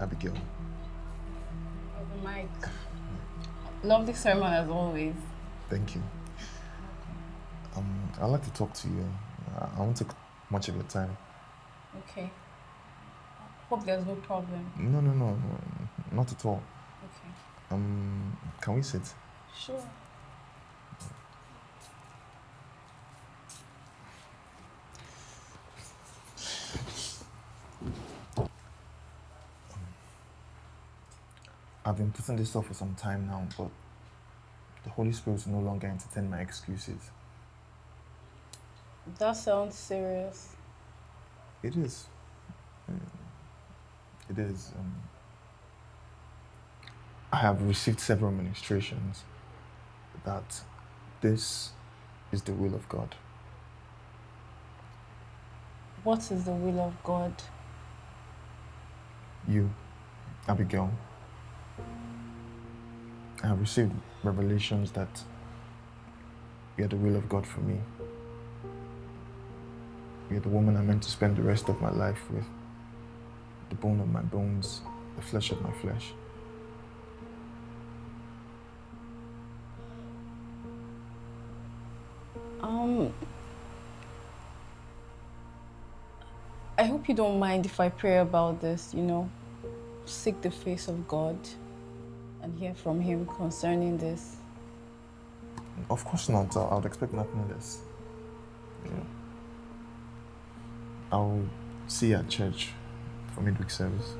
Abigail. Brother Mike. Lovely sermon as always. Thank you. Um, I'd like to talk to you. I I won't take much of your time. Okay. Hope there's no problem. No, no, no, no, not at all. Okay. Um, can we sit? Sure. Been putting this off for some time now, but the Holy Spirit will no longer entertain my excuses. That sounds serious. It is. Mm, It is. Um, I have received several ministrations that this is the will of God. What is the will of God? You, Abigail, I have received revelations that you are the will of God for me. You're the woman I'm meant to spend the rest of my life with, the bone of my bones, the flesh of my flesh. Um, I hope you don't mind if I pray about this, you know, seek the face of God and hear from Him concerning this. Of course not. I would expect nothing less. Yeah. I'll see you at church for midweek service.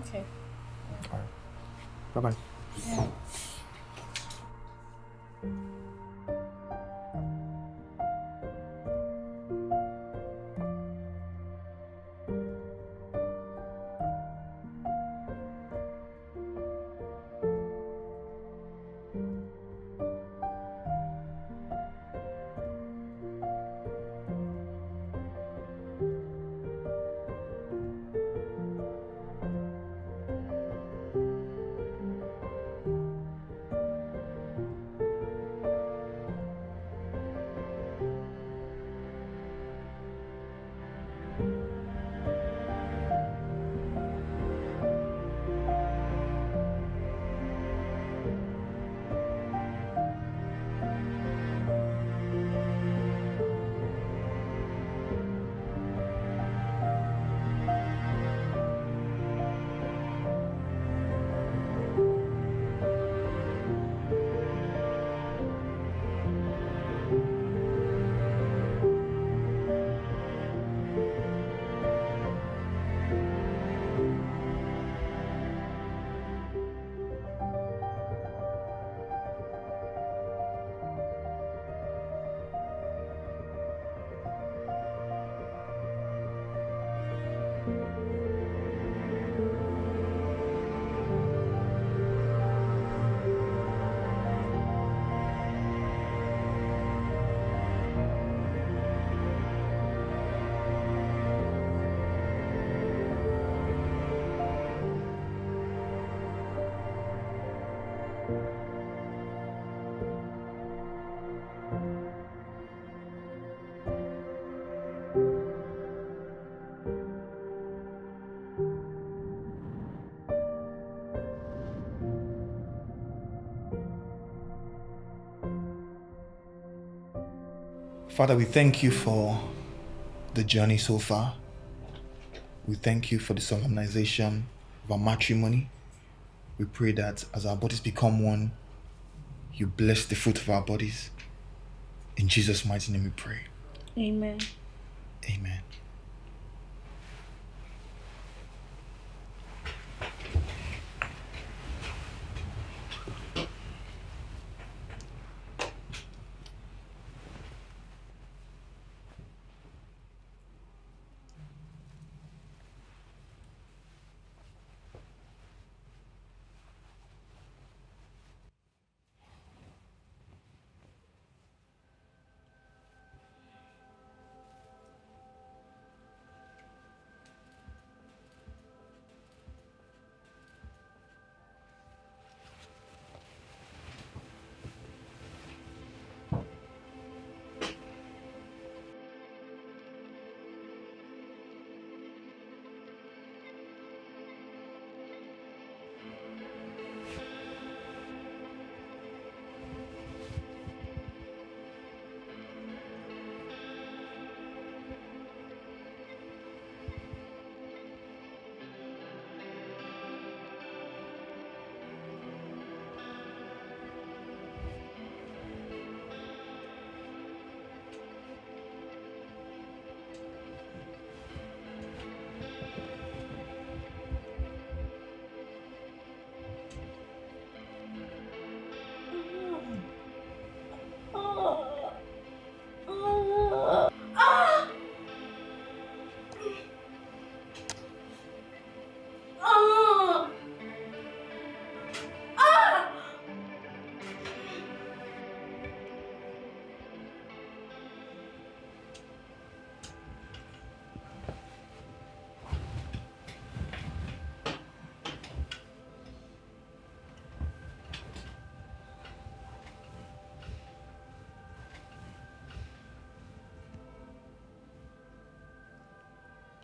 Okay. All right. Bye bye. Yeah. Father, we thank you for the journey so far. We thank you for the solemnization of our matrimony. We pray that as our bodies become one, you bless the fruit of our bodies. In Jesus' mighty name we pray. Amen. Amen.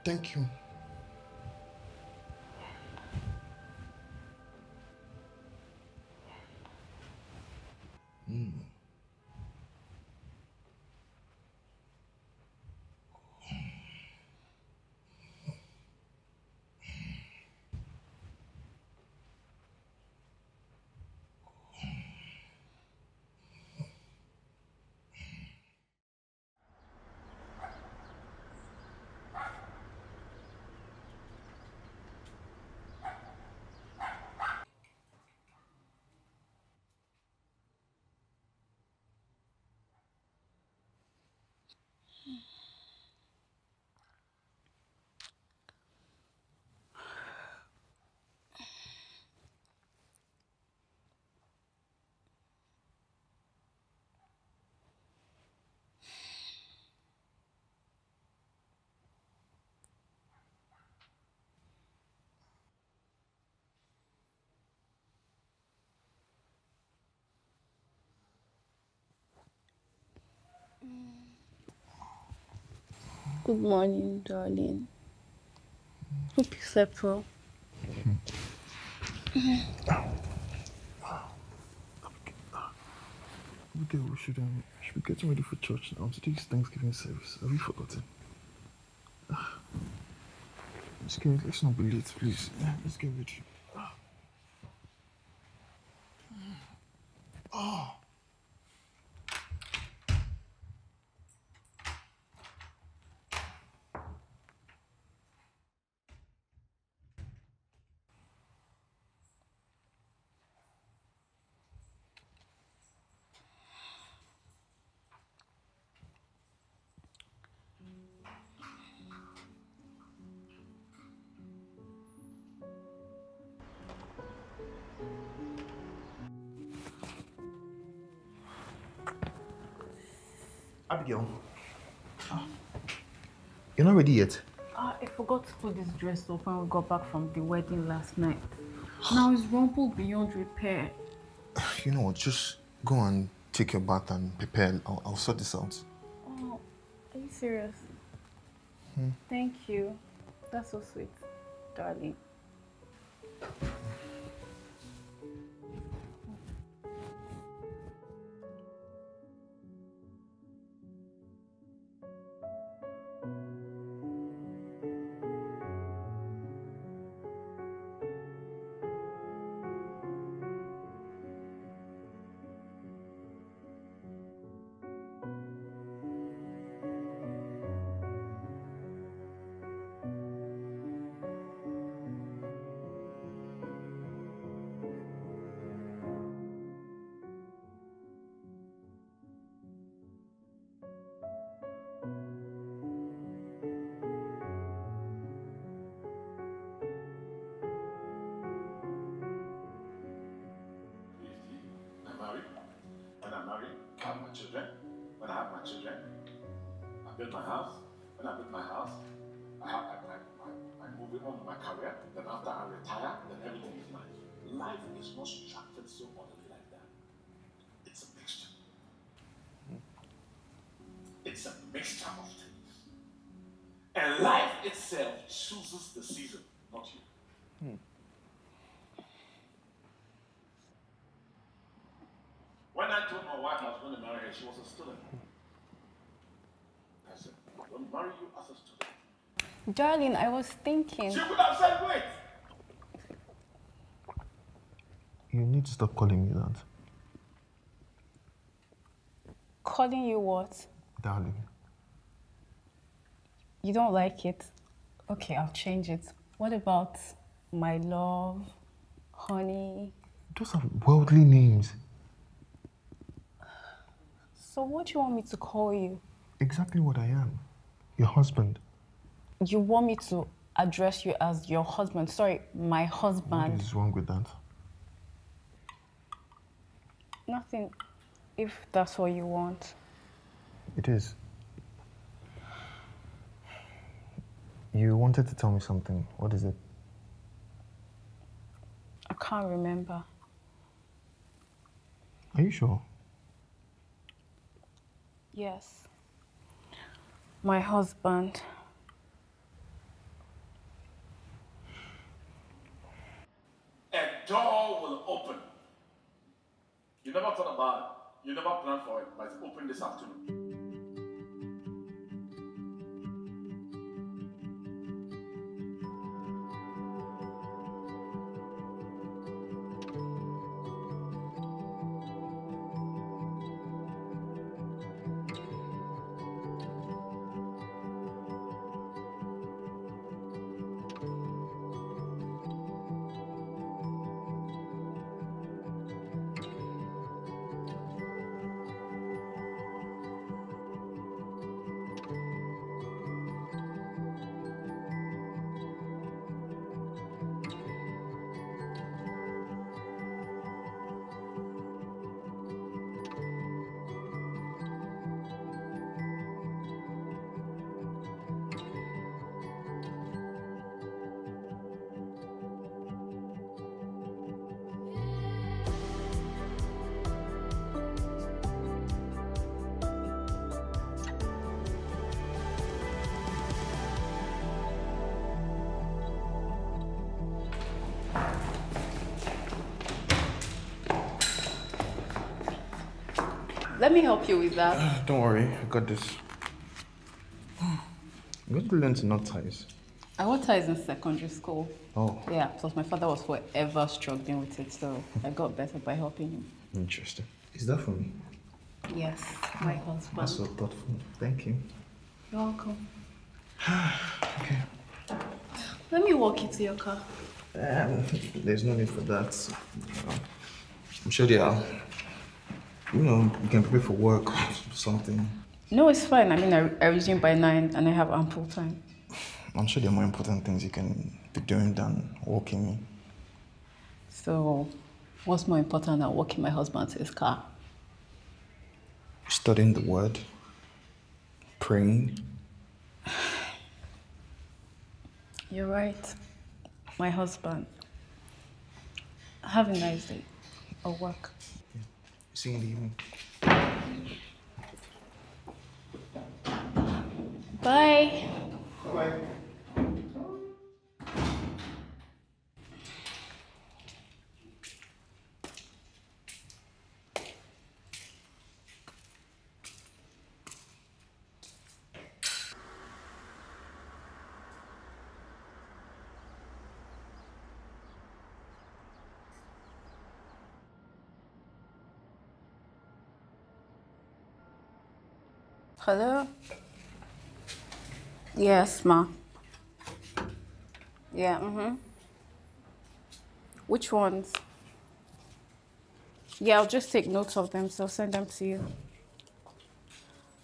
Thank you. Mm. Good morning, darling. Hope you slept well. Okay, we should, um, should be getting ready for church now. Today's Thanksgiving service. Have you forgotten? Let's get, let's not be late, please. Let's get ready. You're not ready yet. Uh, I forgot to put this dress up when we got back from the wedding last night. Now it's rumpled beyond repair. You know what? Just go and take your bath and prepare. I'll, I'll sort this out. Oh, are you serious? Thank you. That's so sweet, darling. Was going to marry her, she was a student. I said, I don't marry you as a student. Darling, I was thinking. She would have said, wait. You need to stop calling me that, Calling you what? darling. You don't like it? Okay, I'll change it. What about my love, honey? Those are worldly names. So what do you want me to call you? Exactly what I am. Your husband. You want me to address you as your husband? Sorry, my husband. What is wrong with that? Nothing, if that's what you want. It is. You wanted to tell me something. What is it? I can't remember. Are you sure? Yes. My husband. A door will open. You never thought about it. You never planned for it, but it's open this afternoon. Let me help you with that. Don't worry, I got this. I'm going to learn to knot ties. I wore ties in secondary school. Oh, Yeah, plus my father was forever struggling with it, so I got better by helping him. interesting. Is that for me? Yes, my husband. That's so thoughtful. Thank you. You're welcome. Okay. Let me walk you to your car. Um, there's no need for that. I'm sure they are. You know, you can prepare for work or something. No, it's fine. I mean, I, I resume by nine and I have ample time. I'm sure there are more important things you can be doing than walking me. So, what's more important than walking my husband to his car? Studying the word, praying. You're right. My husband. Have a nice day. Or work. See you in the evening. Bye. Bye. Hello? Yes, ma. Yeah, mm-hmm. Which ones? Yeah, I'll just take notes of them, so send them to you.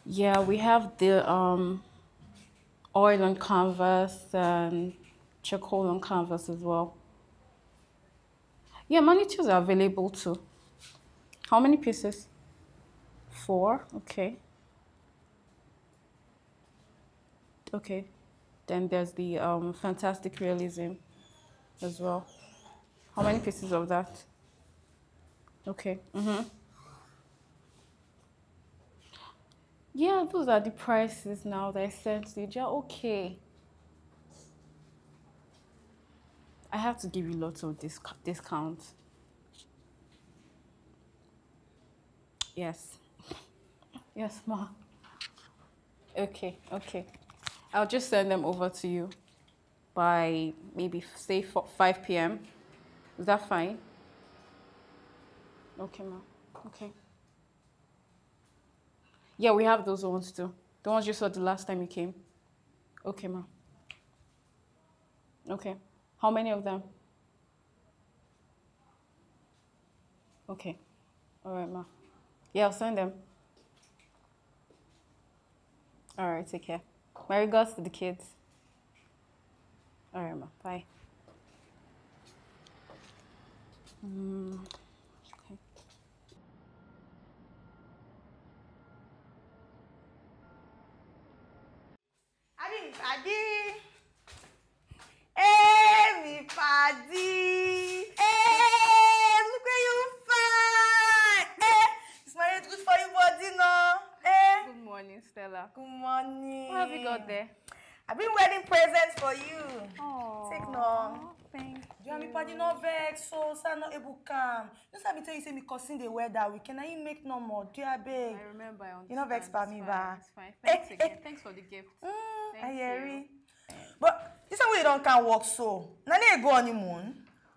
Yeah, we have the um oil on canvas and charcoal on canvas as well. Yeah, miniatures are available too. How many pieces? Four, okay. Okay. Then there's the um, fantastic realism as well. How many pieces of that? Okay. Mm-hmm. Yeah, those are the prices now that I sent you. Okay. I have to give you lots of disc- discounts. Yes. Yes, ma. Okay, okay. I'll just send them over to you by maybe say 4, 5 p.m. Is that fine? Okay, ma. Okay. Yeah, we have those ones too. The ones you saw the last time you came. Okay, ma. Okay. How many of them? Okay. All right, ma. Yeah, I'll send them. All right, take care. My regards to the kids. All right, ma. Bye. Mm. Abi mi padi. Hey, look where you fine. Hey, it's my good for you body no. Hey, Good morning, Stella. good morning. What have you got there? I bring wedding presents for you. Oh. Take no. Thank Do you me party no vex so say I no able calm. Just let me tell you say me cousin dey wear that weekend. Na him make no more. Do you abeg? I remember. I. You know vex by me, ba. It's fine. Eh, Thanks again. eh. Thanks for the gift. Mm, Thank I you. But this one wey you don can work so. Na dey go honeymoon.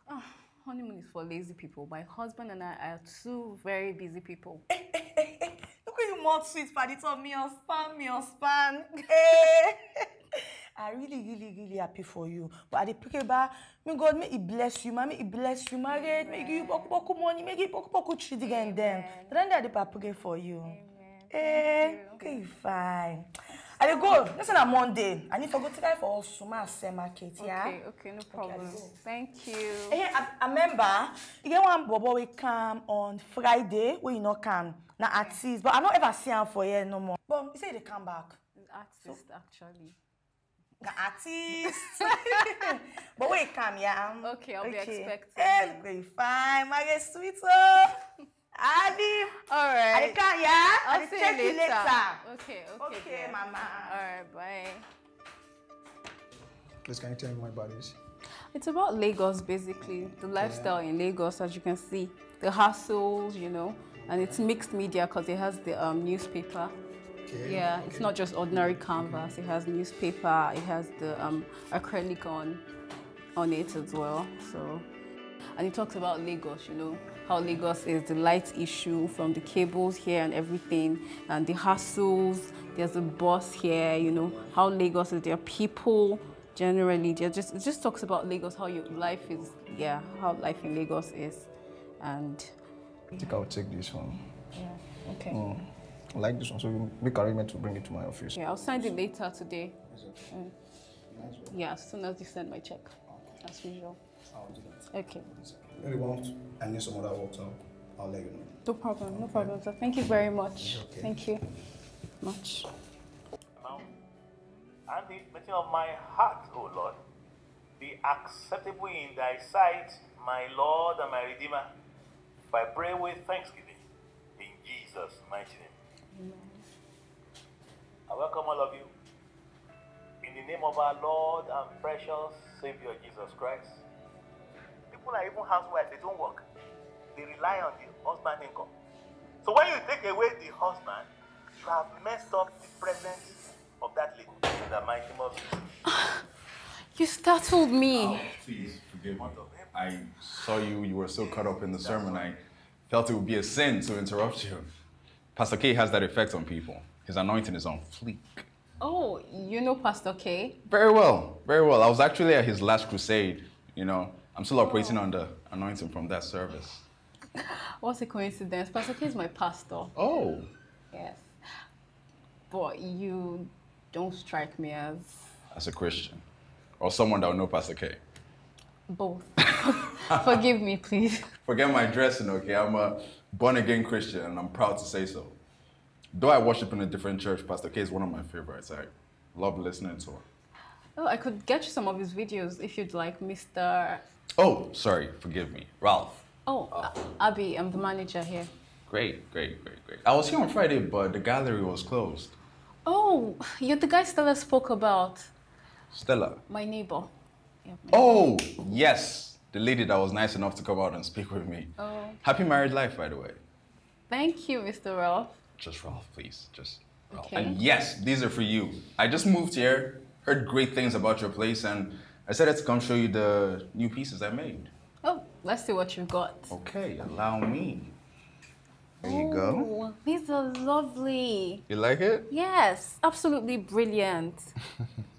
Oh, honeymoon is for lazy people. My husband and I are two very busy people. Eh, eh, eh, eh. More sweet for the top. Me on span, me on span. Eh. I really, really, really happy for you. But I dey pray ba, may God may He bless you, ma, may He bless you, married, may He give you boku boku money, may He give you boku boku children them. Then I dey pray for you. Eh, okay, fine. I dey go. Listen, on Monday. I need to go try for us to my sell market, yeah. Okay, okay, no problem. go. Thank you. Eh, I, I remember, you get one bobo wey come on Friday wey you no come. Na artist, but I no ever see am for here no more. But he say he dey come back. Artist, actually. Na artist. but wey he come, yeah. Okay, I'll be expecting Eh, him. very fine. My sweet oh. Adi. All I right. dey yeah. I I'll dey see check you you later. later. Okay, okay. Okay, dear. mama. All right, bye. Please, can you tell me more about this? It's about Lagos, basically. The lifestyle in Lagos, as you can see, the hassles, you know, and it's mixed media because it has the um, newspaper. Okay. Yeah, it's not just ordinary canvas. It has newspaper. It has the um, acrylic on on it as well. So, and it talks about Lagos. You know how Lagos is the light issue from the cables here and everything, and the hassles. There's a bus here. You know how Lagos is. There are people generally. There just it just talks about Lagos. How your life is. Yeah, how life in Lagos is, and I think I'll take this one. yeah. Okay. Mm. I like this one, so we make arrangement to bring it to my office. Yeah, I'll send it later today. Mm. Yeah, as soon as you send my check, as usual. I'll do that. Okay, Maybe once I need some other work, so I'll let you know. no problem, no problem. So thank you very much. Thank you much. Now, and the meeting of my heart, O Lord, be acceptable in thy sight, my Lord and my Redeemer. For I pray with thanksgiving in Jesus' mighty name. I welcome all of you in the name of our Lord and precious Savior Jesus Christ. People are even housewives, they don't work. They rely on the husband income. So when you take away the husband, you have messed up the presence of that lady in the mighty name of Jesus. You startled me. Oh, please forgive me. I saw you, you were so caught up in the sermon, I felt it would be a sin to interrupt you. Pastor K has that effect on people. His anointing is on fleek. Oh, you know Pastor K? Very well, very well. I was actually at his last crusade, you know. I'm still operating oh. on the anointing from that service. What's a coincidence? Pastor K is my pastor. Oh, Yes. But you don't strike me as as a Christian. Or someone that will know Pastor K. both. Forgive me, please. Forget my dressing, okay? I'm a born again Christian and I'm proud to say so. Though I worship in a different church, Pastor K is one of my favorites. I love listening to him. Oh, I could get you some of his videos if you'd like, Mr. Oh, sorry, forgive me. Ralph. Oh, A- Abby, I'm the manager here. Great, great, great, great. I was here on Friday, but the gallery was closed. Oh, you're the guy Stella spoke about. Stella. My neighbor. Oh, yes. The lady that was nice enough to come out and speak with me. Oh, Happy married life, by the way. thank you, Mr. Ralph. Just Ralph, please. Just Ralph. Okay. And yes, these are for you. I just moved here, heard great things about your place, and I said decided to come show you the new pieces I made. Oh, let's see what you've got. Okay, allow me. There you go. These are lovely. You like it? Yes, absolutely brilliant.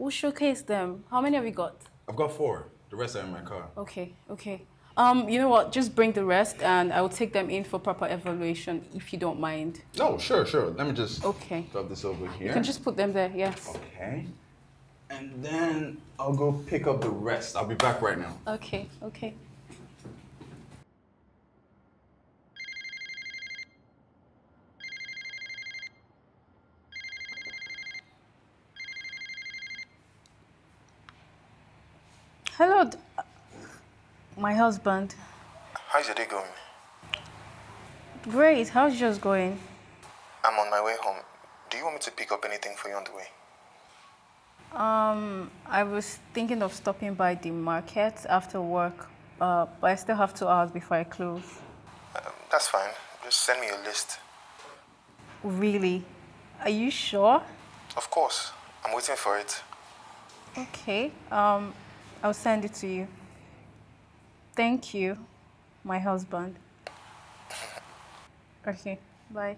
we'll showcase them. How many have you got? I've got four. The rest are in my car. Okay, okay. Um, you know what? Just bring the rest, and I will take them in for proper evaluation, if you don't mind. No, sure, sure. Let me just Okay. drop this over here. You can just put them there. Yes. Okay. And then I'll go pick up the rest. I'll be back right now. Okay. Okay. Hello, d- my husband. How's your day going? Great. How's yours going? I'm on my way home. Do you want me to pick up anything for you on the way? Um, I was thinking of stopping by the market after work, uh, but I still have two hours before I close. That's fine. Just send me a list. Really? Are you sure? Of course. I'm waiting for it. Okay. Um, I'll send it to you. Thank you, my husband. Okay. Bye.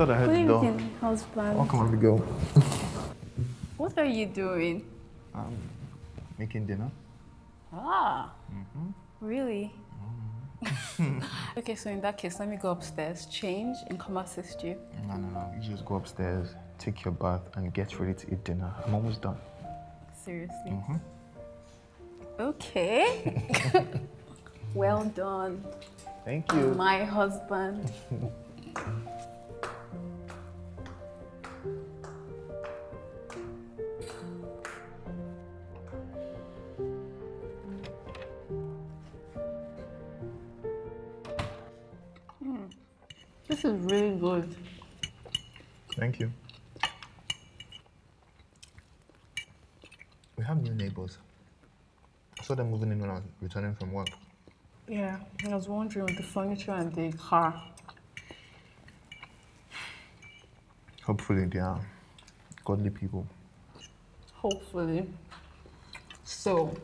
Thought I heard the door. evening, husband. Welcome, Abigail. What are you doing? I'm making dinner. Ah. Mm-hmm. Really? Mm-hmm. okay, so in that case, let me go upstairs, change, and come assist you. No, no, no. You just go upstairs, take your bath, and get ready to eat dinner. I'm almost done. Seriously? Mm-hmm. Okay. well done, Thank you. my husband. Really good. Thank you. We have new neighbors. I saw them moving in when I was returning from work. Yeah, I was wondering with the furniture and the car. Hopefully, they are godly people. Hopefully. So,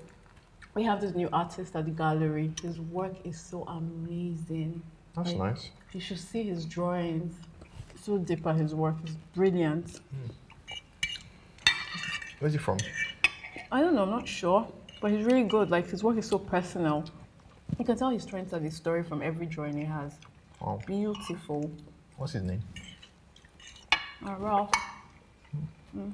we have this new artist at the gallery. His work is so amazing. That's Like, nice. You should see his drawings. So deep at his work. It's brilliant. Hmm. Where's he from? I don't know, I'm not sure. But he's really good. Like, his work is so personal. You can tell he's trying to tell the story from every drawing he has. Wow. Beautiful. What's his name? Uh, Ralph. Hmm. Hmm.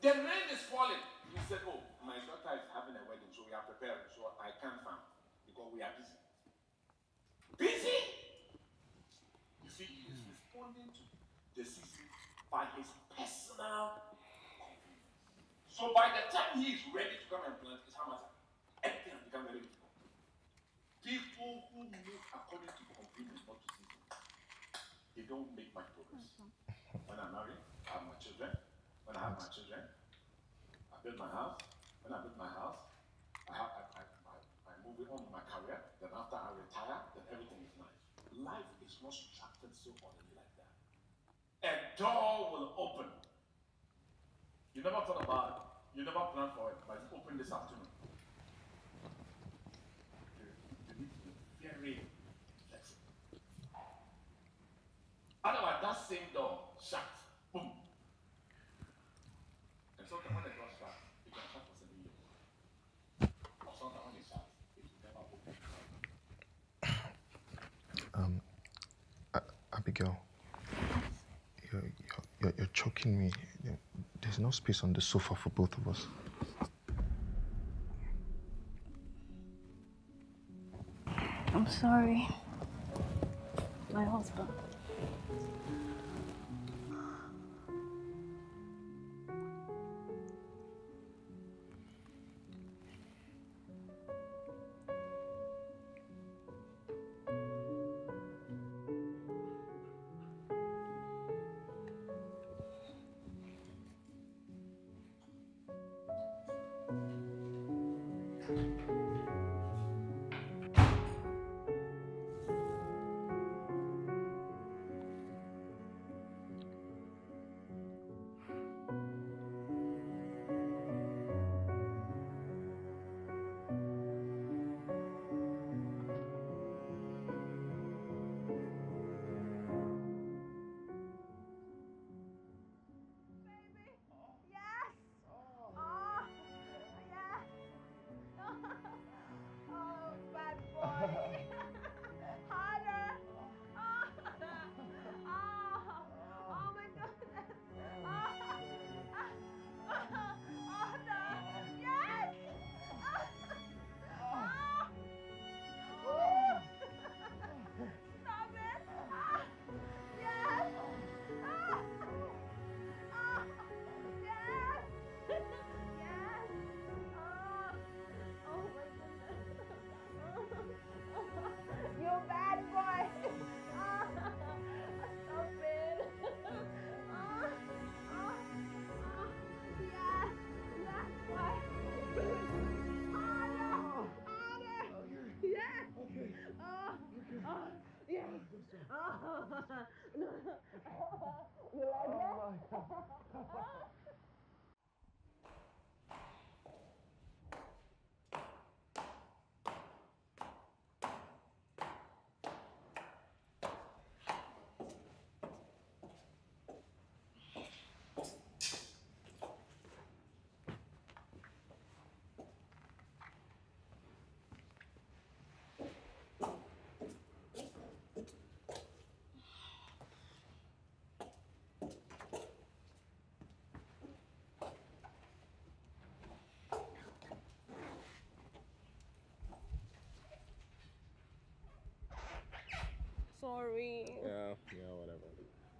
The rain is falling. He said, Oh, my daughter is having a wedding, so we are preparing. So I can't come because we are busy. Busy? You see, he is responding to the season by his personal. So by the time he is ready to come and plant his hammer, everything has become very difficult. People who move according to convenience, not to season, they don't make much progress. When I marry, I have my children. When I have my children, I build my house. When I build my house, I have I, on with my career. Then after I retire, then everything is nice. Life is not structured so orderly like that. A door will open. You never thought about it. You never planned for it, but it opened this afternoon. You, you need to be very flexible. Otherwise, that same door shut. Boom. And sometimes when the door shuts, it can shut for seven years. Or sometimes when it shuts, it will never open. Um, A- Abigail. You're, you're, you're, you're choking me. There's no space on the sofa for both of us. I'm sorry. My husband.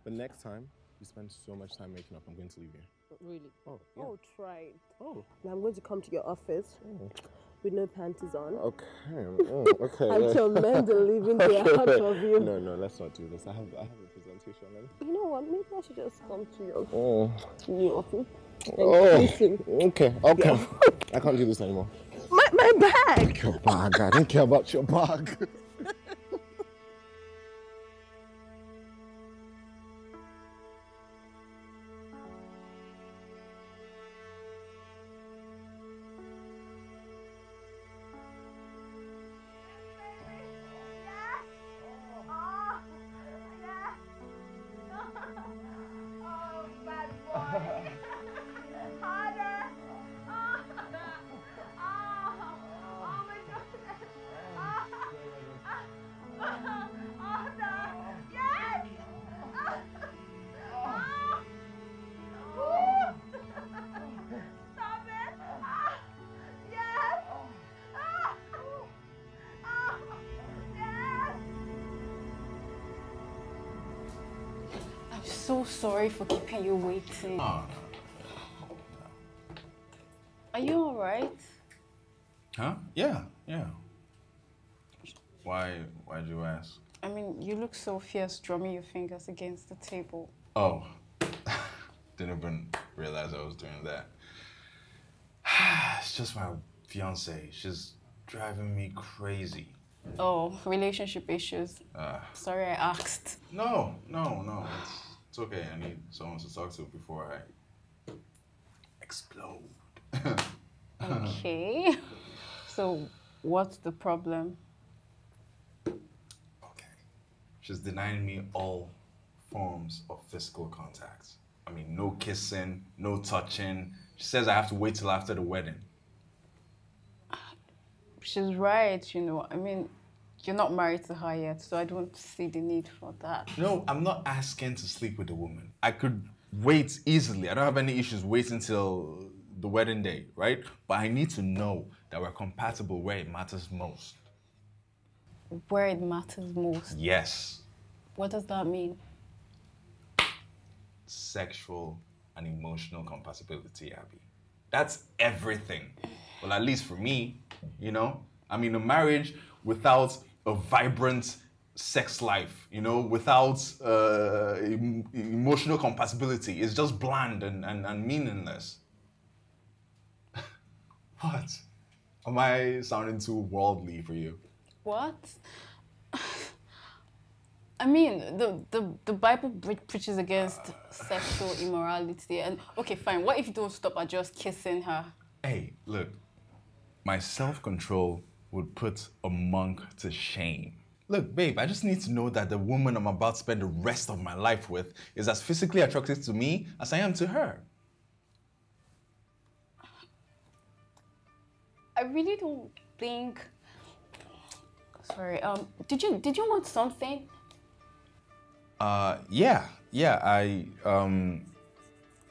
But next time you spend so much time making up, I'm going to leave you. Really? Oh, yeah. Oh, try it. Oh. Now I'm going to come to your office with no panties on. Okay. mm, okay. Until men are leaving their out of you. No, no, let's not do this. I have, I have a presentation. You know what? Maybe I should just come to your Oh. new office. and Oh. listen. Okay. Okay. I can't do this anymore. My, my bag! Your bag. I don't care about your bag. sorry for keeping you waiting. Oh, Are you alright? Huh? Yeah, yeah. Why? Why'd you ask? I mean, you look so fierce drumming your fingers against the table. Oh, didn't even realize I was doing that. it's just my fiance. She's driving me crazy. Oh, relationship issues. Uh, Sorry I asked. no, no, no. It's, okay. I need someone to talk to before I explode. Okay. So, what's the problem? Okay. She's denying me all forms of physical contact. I mean, no kissing, no touching. She says I have to wait till after the wedding. She's right, you know. I mean, you're not married to her yet, so I don't see the need for that. No, I'm not asking to sleep with a woman. I could wait easily. I don't have any issues waiting till the wedding day, right? But I need to know that we're compatible where it matters most. Where it matters most. Yes, What does that mean? sexual and emotional compatibility, Abby. That's everything. Well, at least for me, you know? I mean, a marriage without a vibrant sex life, you know, without uh, em- emotional compatibility is just bland and, and, and meaningless. what? Am I sounding too worldly for you? What? I mean, the, the, the Bible preaches against sexual immorality. And okay, fine. What if you don't stop at just kissing her? Hey, look, my self control would put a monk to shame. Look, babe, I just need to know that the woman I'm about to spend the rest of my life with is as physically attractive to me as I am to her. I really don't think. Sorry. Um. Did you did you want something? Uh, yeah, yeah, I, um,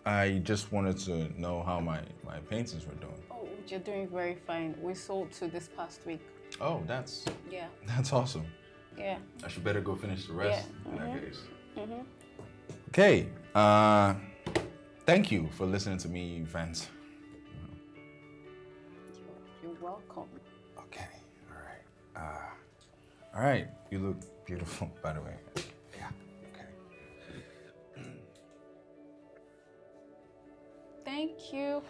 I just wanted to know how my, my paintings were doing. You're doing very fine. We sold two this past week. Oh, that's, Yeah. that's awesome. Yeah. I should better go finish the rest Yeah, in that mhm. case. Mhm. Okay, uh, thank you for listening to me vent. You're welcome. Okay, all right. Uh, all right, you look beautiful, by the way. Yeah, okay. Thank you.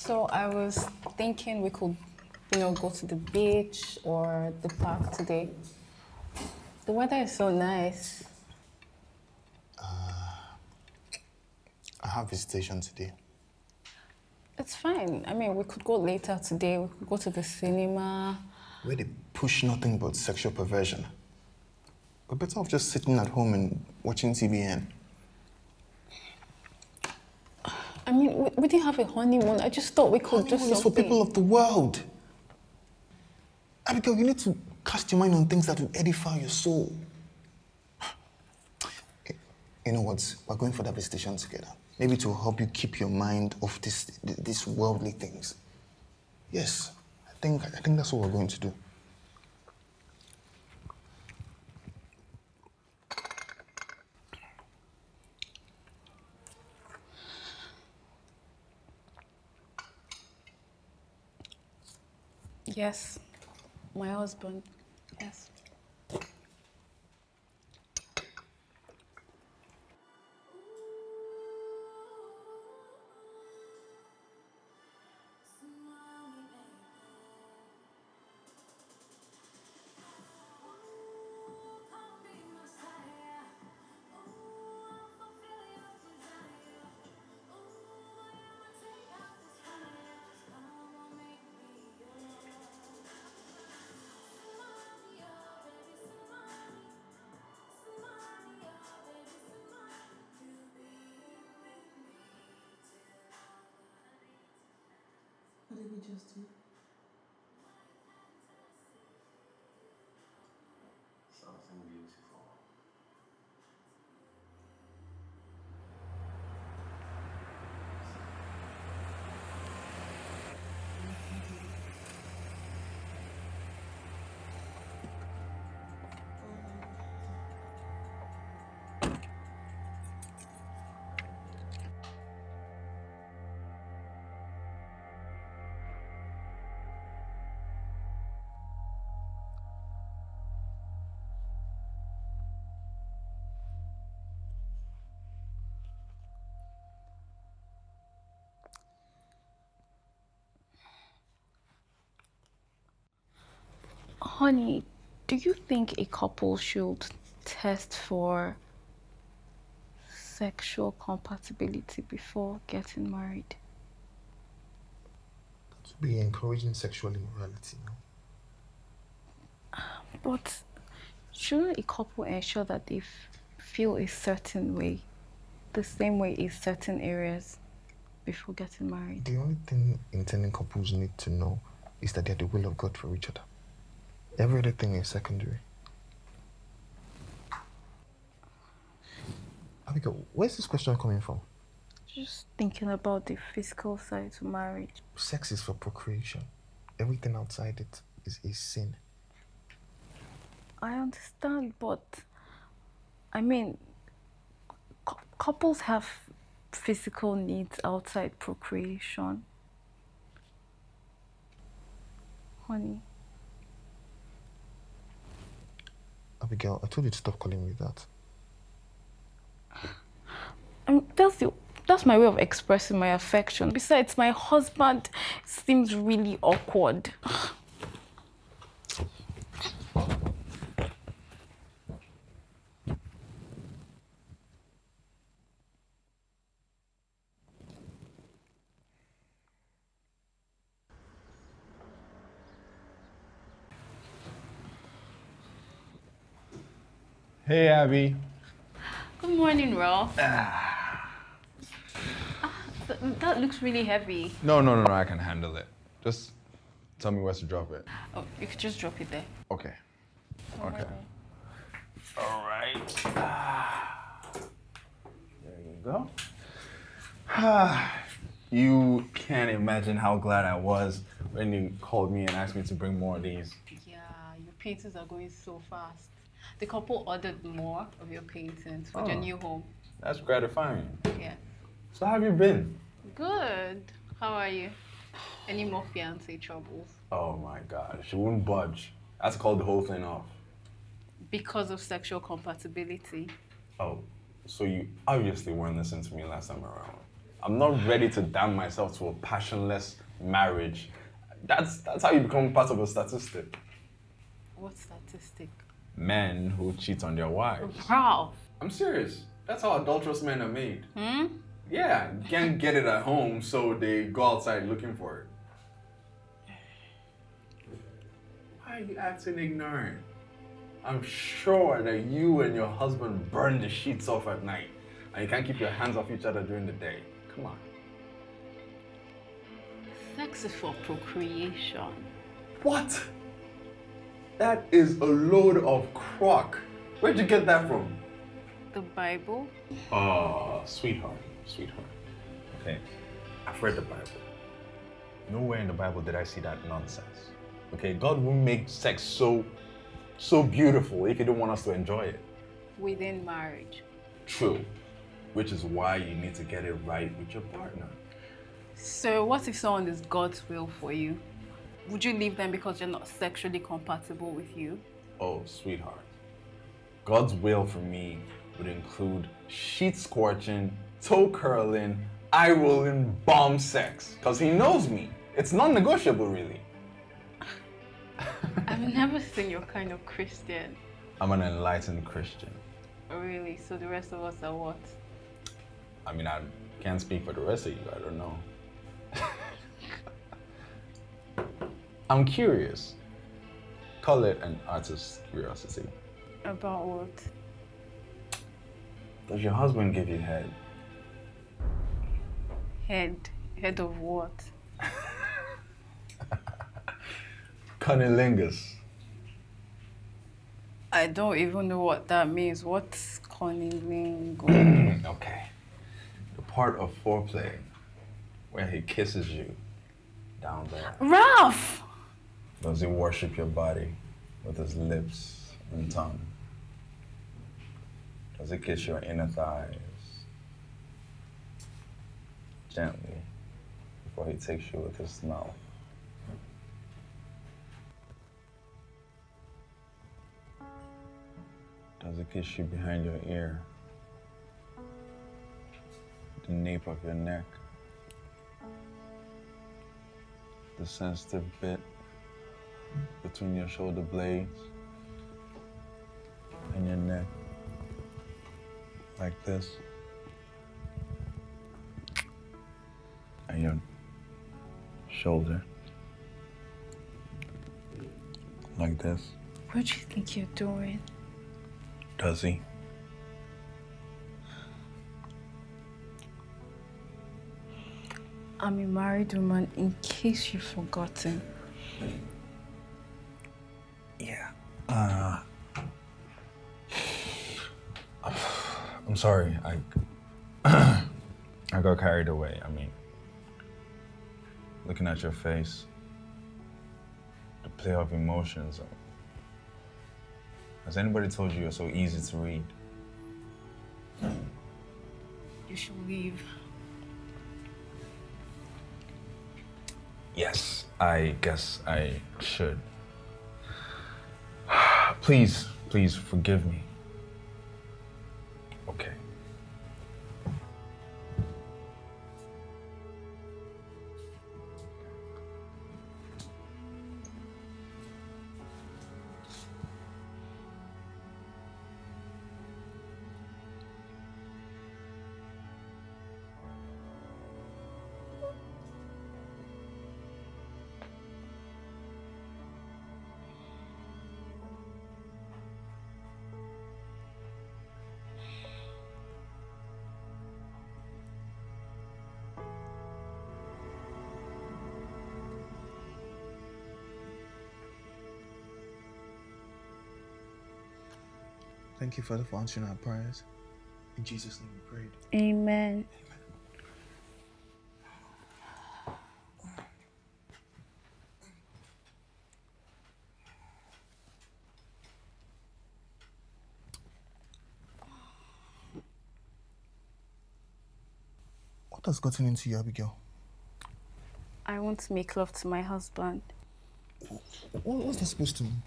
So I was thinking we could, you know, go to the beach or the park today. The weather is so nice. Uh, I have visitation today. It's fine. I mean, we could go later today. We could go to the cinema. Where they push nothing but sexual perversion. We're better off just sitting at home and watching TBN. I mean, we, didn't have a honeymoon. I just thought we could do Honeymoon is for people of the world. Abigail, you need to cast your mind on things that will edify your soul. You know what? We're going for that visitation together. Maybe to help you keep your mind off this, these worldly things. Yes, I think, I think that's what we're going to do. Yes, my husband. Yes. Honey, do you think a couple should test for sexual compatibility before getting married? To be encouraging sexual immorality. no? But shouldn't a couple ensure that they f- feel a certain way, the same way in certain areas before getting married? The only thing intending couples need to know is that they're the will of God for each other. Every other thing is secondary. Abigail, where's this question coming from? Just thinking about the physical side to marriage. Sex is for procreation. Everything outside it is a sin. I understand, but I mean, cou- couples have physical needs outside procreation. Honey, Abigail, I told you to stop calling me that. Mean, that's the that's my way of expressing my affection. Besides, my husband seems really awkward. Hey, Abby. Good morning, Ralph. Ah, th- that looks really heavy. No, no, no, no, I can handle it. Just tell me where to drop it. Oh, you could just drop it there. Okay. Okay. All right. Ah. There you go. Ah. you can't imagine how glad I was when you called me and asked me to bring more of these. Yeah, your paintings are going so fast. The couple ordered more of your paintings for their Oh. new home. That's gratifying. Yeah. So how have you been? Good. How are you? Any more fiance troubles? Oh my god, she wouldn't budge. That's called the whole thing off. Because of sexual compatibility. Oh, so you obviously weren't listening to me last time around. I'm not ready to damn myself to a passionless marriage. That's that's how you become part of a statistic. What statistic? Men who cheat on their wives. Ralph. I'm serious. That's how adulterous men are made. Hmm? Yeah, you can't get it at home, so they go outside looking for it. Why are you acting ignorant? I'm sure that you and your husband burn the sheets off at night, and you can't keep your hands off each other during the day. Come on. Sex is for procreation. What? That is a load of crock. Where'd you get that from? The Bible? Oh, sweetheart, sweetheart. Okay, I've read the Bible. Nowhere in the Bible did I see that nonsense. Okay, God will make sex so, so beautiful if He don't want us to enjoy it. Within marriage. True, which is why you need to get it right with your partner. So, what if someone is God's will for you? Would you leave them because they're not sexually compatible with you? Oh, sweetheart. God's will for me would include sheet scorching, toe curling, eye rolling, bomb sex. Because He knows me. It's non negotiable, really. I've never seen your kind of Christian. I'm an enlightened Christian. Really? So the rest of us are what? I mean, I can't speak for the rest of you. I don't know. I'm curious. Call it an artist's curiosity. About what? Does your husband give you head? Head. Head of what? Cunnilingus. I don't even know what that means. What's cunnilingus? okay. The part of foreplay where he kisses you down there. Ralph! Does he worship your body with his lips and tongue? Does he kiss your inner thighs gently before he takes you with his mouth? Does he kiss you behind your ear? The nape of your neck? The sensitive bit between your shoulder blades and your neck. Like this. And your shoulder. Like this. What do you think you're doing? Does he? I'm a married woman, in case you've forgotten. Yeah. Uh, I'm sorry. I I got carried away. I mean, looking at your face, the play of emotions. Has anybody told you you're so easy to read? You should leave. Yes, I guess I should. Please, please forgive me. Okay. Thank you, Father, for answering our prayers. In Jesus' name we prayed. Amen. What has gotten into you, Abigail? I want to make love to my husband. What, what's that supposed to mean?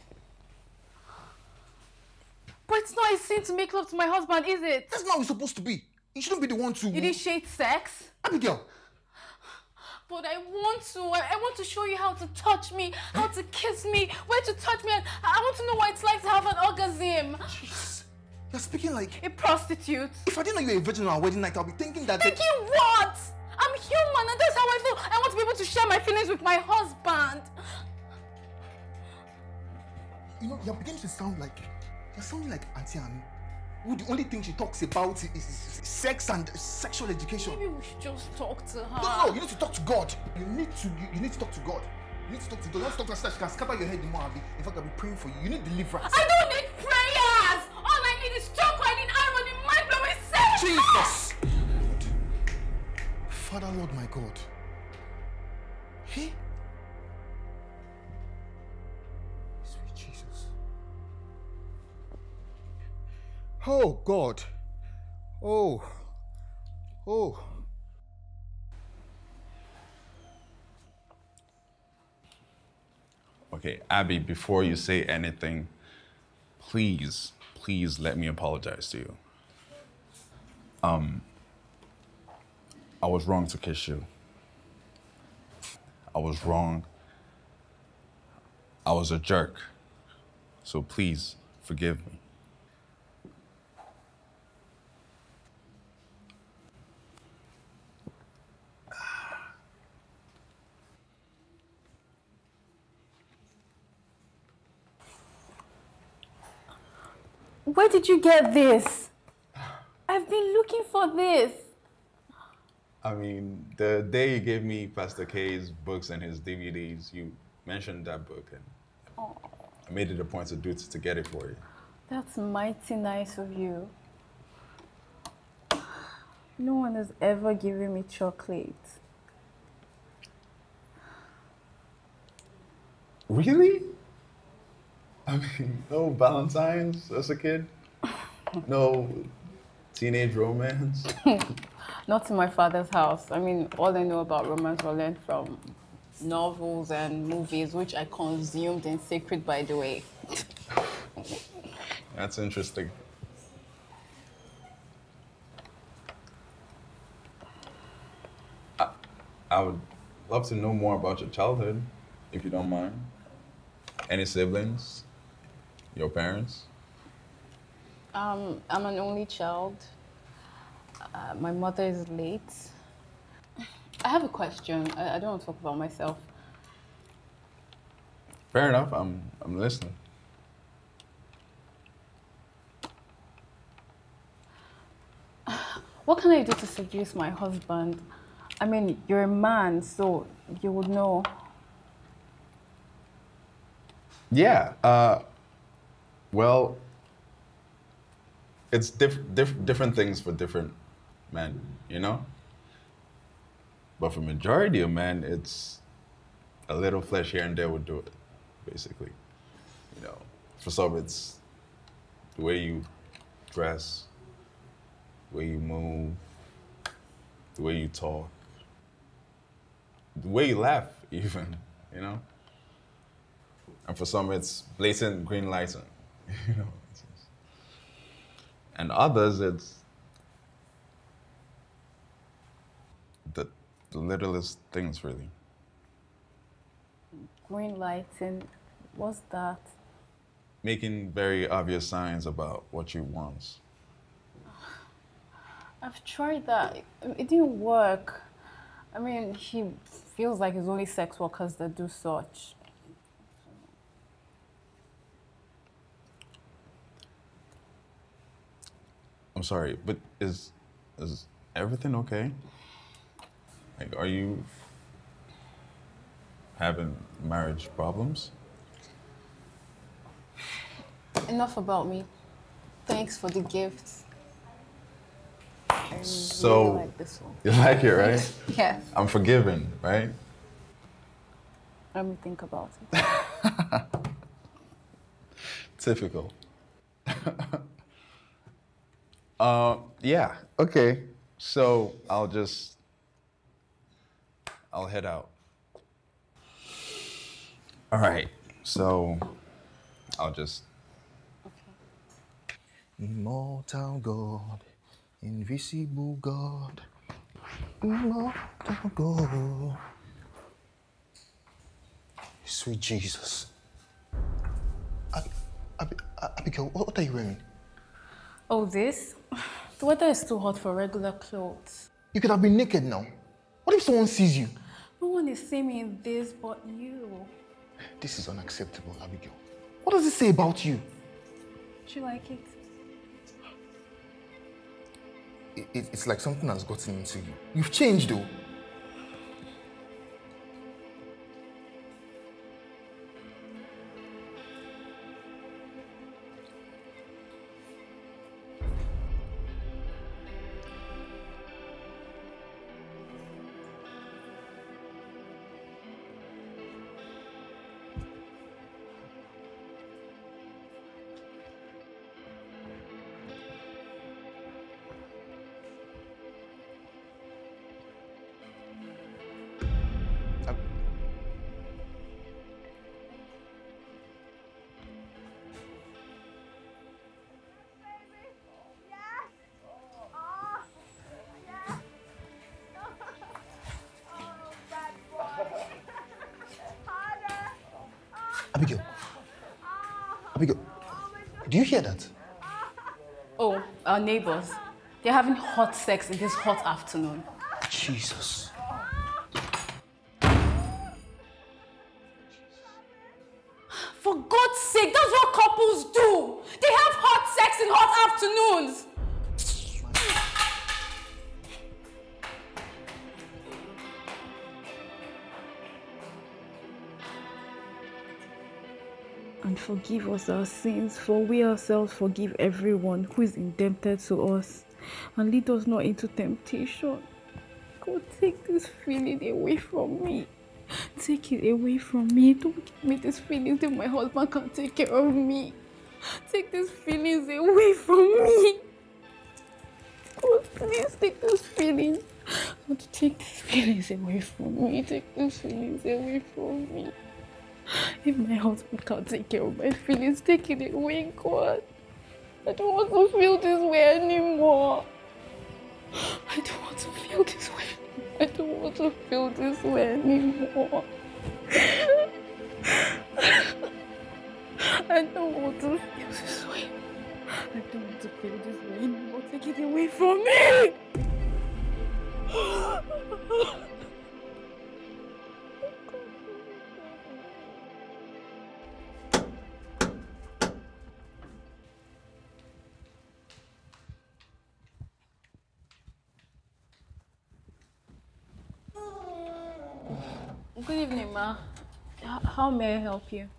But it's not a sin to make love to my husband, is it? That's not how it's supposed to be. You shouldn't be the one to. You initiate sex? Abigail, But I want to. I, I want to show you how to touch me, how to kiss me, where to touch me. I I want to know what it's like to have an orgasm. you're speaking like. A prostitute. If I didn't know you were a virgin on our wedding night, I'll be thinking that. Thinking what? I'm human and that's how I feel. I want to be able to share my feelings with my husband. You know, you're beginning to sound like. You're sounding like Auntie Annie. Who the only thing she talks about is, sex and sexual education. Maybe we should just talk to her. No, no, you need to talk to God. You need to you, you need to talk to God. You need to talk to God. You want to talk to her so that she can scatter your head the more, Abby. In fact, I'll be praying for you. You need deliverance. I don't need prayers. All I need is chocolate, irony, mind blowing sex. Jesus! Lord. Father, Lord, my God. Hey? Oh, God. Oh. Oh. Okay, Abby, before you say anything, please, please let me apologize to you. Um, I was wrong to kiss you. I was wrong. I was a jerk. So please forgive me. Where did you get this? I've been looking for this. I mean, the day you gave me Pastor K's books and his DVDs, you mentioned that book, and I made it a point to do it to get it for you. That's mighty nice of you. No one has ever given me chocolate. Really? I mean, no Valentine's as a kid? No teenage romance? Not in my father's house. I mean, all I know about romance was learned from novels and movies, which I consumed in secret, by the way. That's interesting. I, I would love to know more about your childhood, if you don't mind. Any siblings? Your parents? Um, I'm an only child. Uh, my mother is late. I have a question. I, I don't want to talk about myself. Fair enough. I'm I'm listening. What can I do to seduce my husband? I mean, you're a man, so you would know. Yeah. Uh, well, it's diff- diff- different things for different men, you know. But for majority of men, it's a little flesh here and there would do it, basically. You know, for some, it's the way you dress, the way you move, the way you talk, the way you laugh, even. You know. And for some, it's blatant green lighting. you know. And others, it's the, the littlest things, really. Green lighting, what's that? Making very obvious signs about what you want. I've tried that. It it didn't work. I mean, he feels like it's only sex workers that do such. I'm sorry, but is is everything okay? Like, are you having marriage problems? Enough about me. Thanks for the gifts. I really So like this one. you like it, right? Yes. I'm forgiven, right? Let me think about it. Typical. uh, yeah. Okay. So I'll just I'll head out. All right. So I'll just Immortal God, Invisible God. Immortal God. Sweet Jesus. Ab- Ab- Abigail, what what are you wearing? Oh, this? The weather is too hot for regular clothes. You could have been naked now. What if someone sees you? No one is seeing me in this but you. This is unacceptable, Abigail. What does it say about you? Do you like it? It- it- it's like something has gotten into you. You've changed, though. You hear that? Oh, our neighbors. They're having hot sex in this hot afternoon. Jesus. Forgive us our sins, for we ourselves forgive everyone who is indebted to us. And lead us not into temptation. God, take this feeling away from me. Take it away from me. Don't give me this feeling that my husband can't take care of me. Take these feelings away from me. God, please take these feelings. God, take these feelings away from me. Take these feelings away from me. If my husband can't take care of my feelings, take it away, God. I don't want to feel this way anymore. I don't want to feel this way. I don't want to feel this way anymore. I don't want to feel this way. I don't want to feel this way anymore. Take it away from me. Good evening, ma. How may I help you?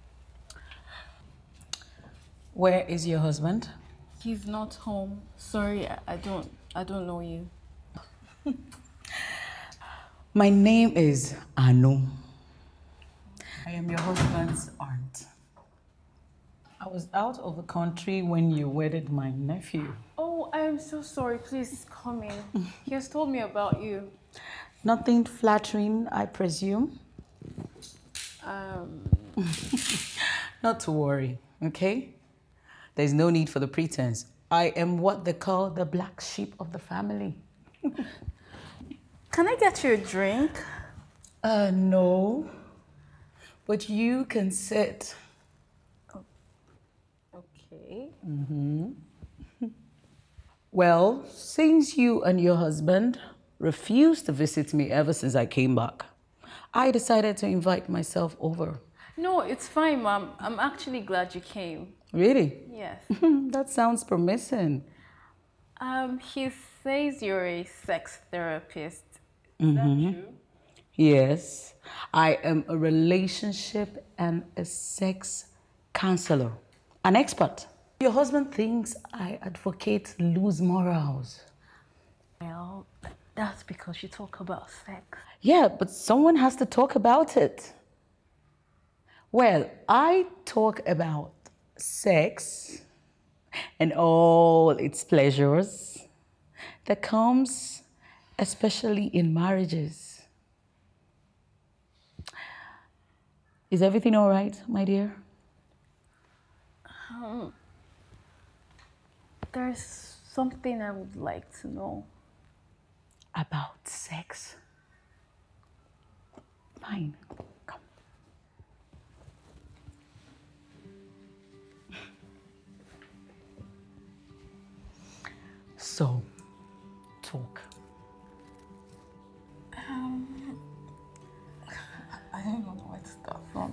Where is your husband? He's not home. Sorry, I, don't. I don't know you. My name is Anu. I am your husband's aunt. I was out of the country when you wedded my nephew. Oh, I am so sorry. Please come in. he has told me about you. Nothing flattering, I presume. Um, Not to worry, okay? There's no need for the pretense. I am what they call the black sheep of the family. can I get you a drink? Uh, no. But you can sit. Okay. Mm-hmm. Well, since you and your husband refused to visit me ever since I came back, I decided to invite myself over. No, it's fine, mom. I'm actually glad you came. Really? Yes. that sounds promising. Um, he says you're a sex therapist. Mhm. Yes, I am a relationship and a sex counselor, an expert. Your husband thinks I advocate loose morals. Well, that's because you talk about sex. Yeah, but someone has to talk about it. Well, I talk about sex and all its pleasures that comes especially in marriages. Is everything all right, my dear? Um, there's something I would like to know. About sex? Fine. Come. So, talk. Um, I don't know where to start from.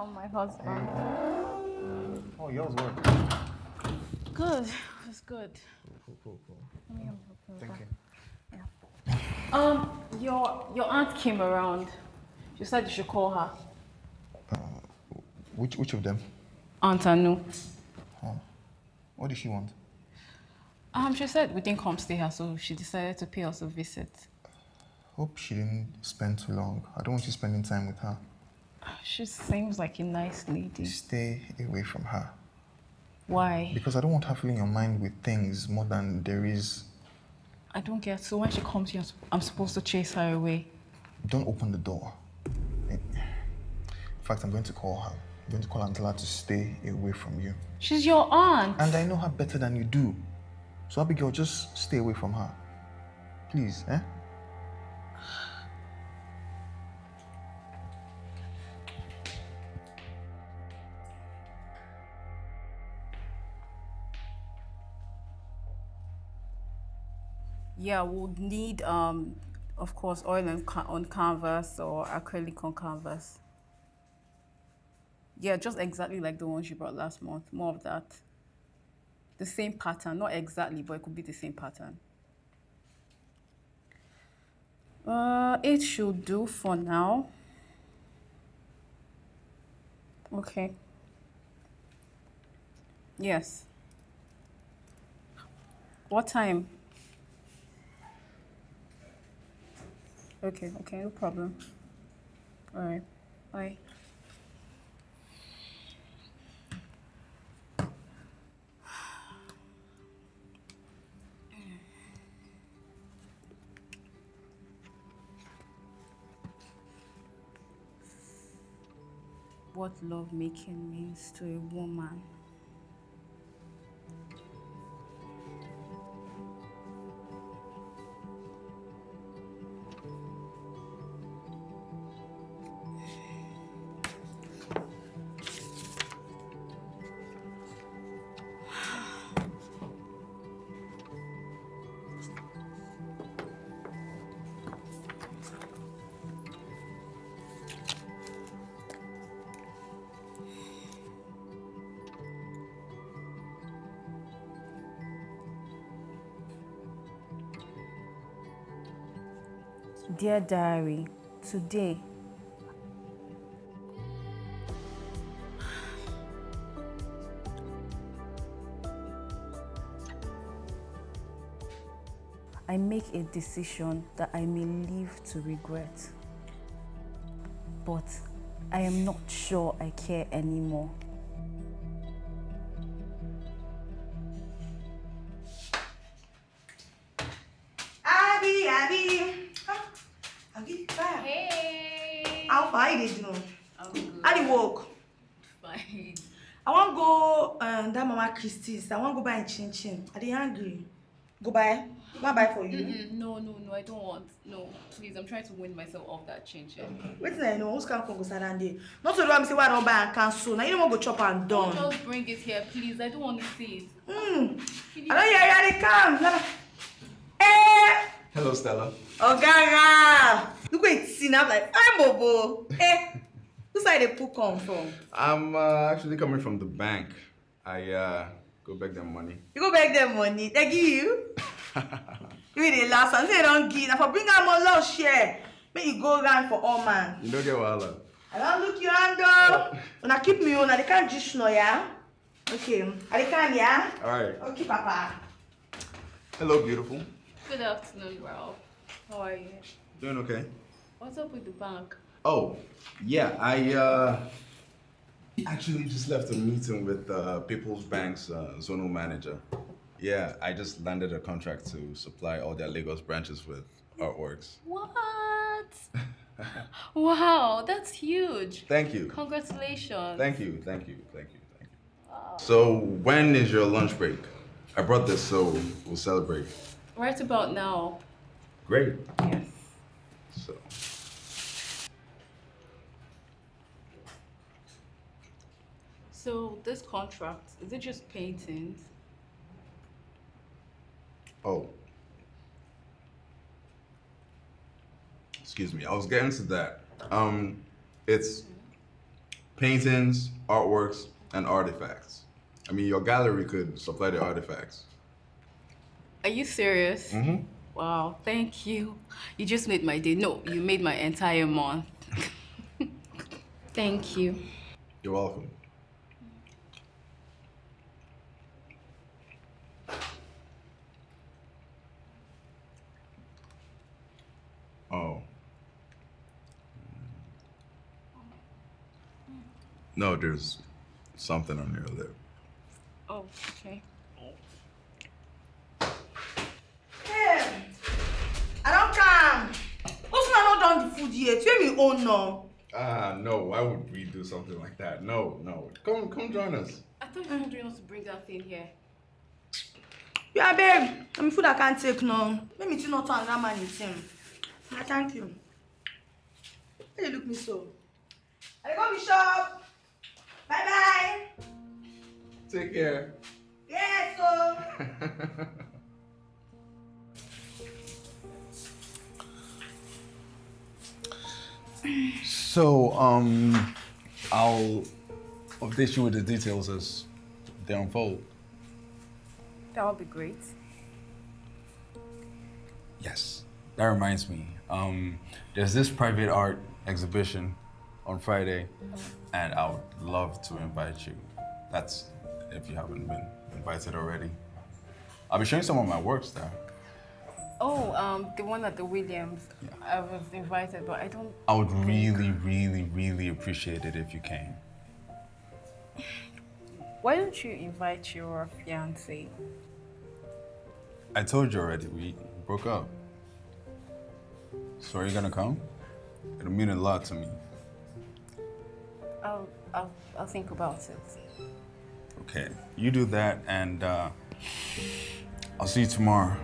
Welcome, my husband. Oh, yours work. Good. It's good. Cool, cool, cool. Let me you with Thank you. Um, your your aunt came around. She said you should call her. Uh, Which which of them? Aunt Anu. What did she want? Um, she said we didn't come stay here, so she decided to pay us a visit. Hope she didn't spend too long. I don't want you spending time with her. She seems like a nice lady. Stay away from her. Why? Because I don't want her filling your mind with things more than there is. I don't get. So when she comes here, I'm supposed to chase her away. Don't open the door. In fact, I'm going to call her. I'm going to call her and tell her to stay away from you. She's your aunt. And I know her better than you do. So Abigail, just stay away from her. Please, eh? Yeah, we'll need, um, of course, oil on, on canvas or acrylic on canvas. Yeah, just exactly like the ones you brought last month. More of that. The same pattern, not exactly, but it could be the same pattern. Uh, it should do for now. Okay. Yes. What time? Okay, okay, no problem. All right, bye. What love making means to a woman. Dear Diary, today I make a decision that I may live to regret. But I am not sure I care anymore. Christie's. I wan go buy a chin chin. I dey hungry. Go buy. Ma buy for you. Mm-mm, no, no, no, I don't want. No, please, I'm trying to win myself off that change. Wetin I know? Who's come from go there? Not to do am say why I don buy and cancel. Na you no wan go chop am Don't done. just bring it here, please. I don't want to see it. Mm. I don hear you. I dey come. Eh. Hello, Stella. Ogara. Look where it's seen. I'm like, I'm Bobo. Eh. Who side the poo come from? I'm uh, actually coming from the bank. I uh, go beg them money. You go beg them money. They give you. You be the last one. They don't give. Now for bring am more love share. Make you go round for all man. You don't get wahala. I don't look you under. Una keep me on. I can't just know ya. Okay. I can ya. All right. Okay, Papa. Hello, beautiful. Good afternoon, Ralph. How are you? Doing okay? What's up with the bank? Oh, yeah, I uh, actually just left a meeting with uh, People's Bank's uh, zonal manager. Yeah, I just landed a contract to supply all their Lagos branches with artworks. What? wow, that's huge. Thank you. Congratulations. Thank you, thank you, thank you, thank you. So, when is your lunch break? I brought this so we'll celebrate. Right about now. Great. Yes. So, So this contract, is it just paintings? oh. Excuse me, I was getting to that. Um, it's paintings, artworks, and artifacts. I mean, your gallery could supply the artifacts. Are you serious? Mm-hmm. Wow, thank you. You just made my day. No, you made my entire month. thank you. You're welcome. No, there's something on your lip. Oh, okay. Hey, I don't come. What's not done the food yet? Where me own now? Ah, no, why would we do something like that? No, no. Come come join us. I thought you were wondering us to bring that thing here. Yeah, babe. I mean, food I can't take now. Let me see not to another man in him. Ah, thank you. Why you look me so? I go be shop. Bye bye. Take care. Yes, so. So, um, I'll update you with the details as they unfold. That would be great. Yes. That reminds me. Um, there's this private art exhibition on Friday, and I would love to invite you. That's if you haven't been invited already. I'll be showing some of my works there. Oh, um, the one at the Williams. I was invited, but I don't. I would really, really, really appreciate it if you came. Why don't you invite your fiance? I told you already, we broke up. So are you gonna come? It'll mean a lot to me. I'll, I'll, I'll think about it. Okay, you do that, and uh, I'll see you tomorrow.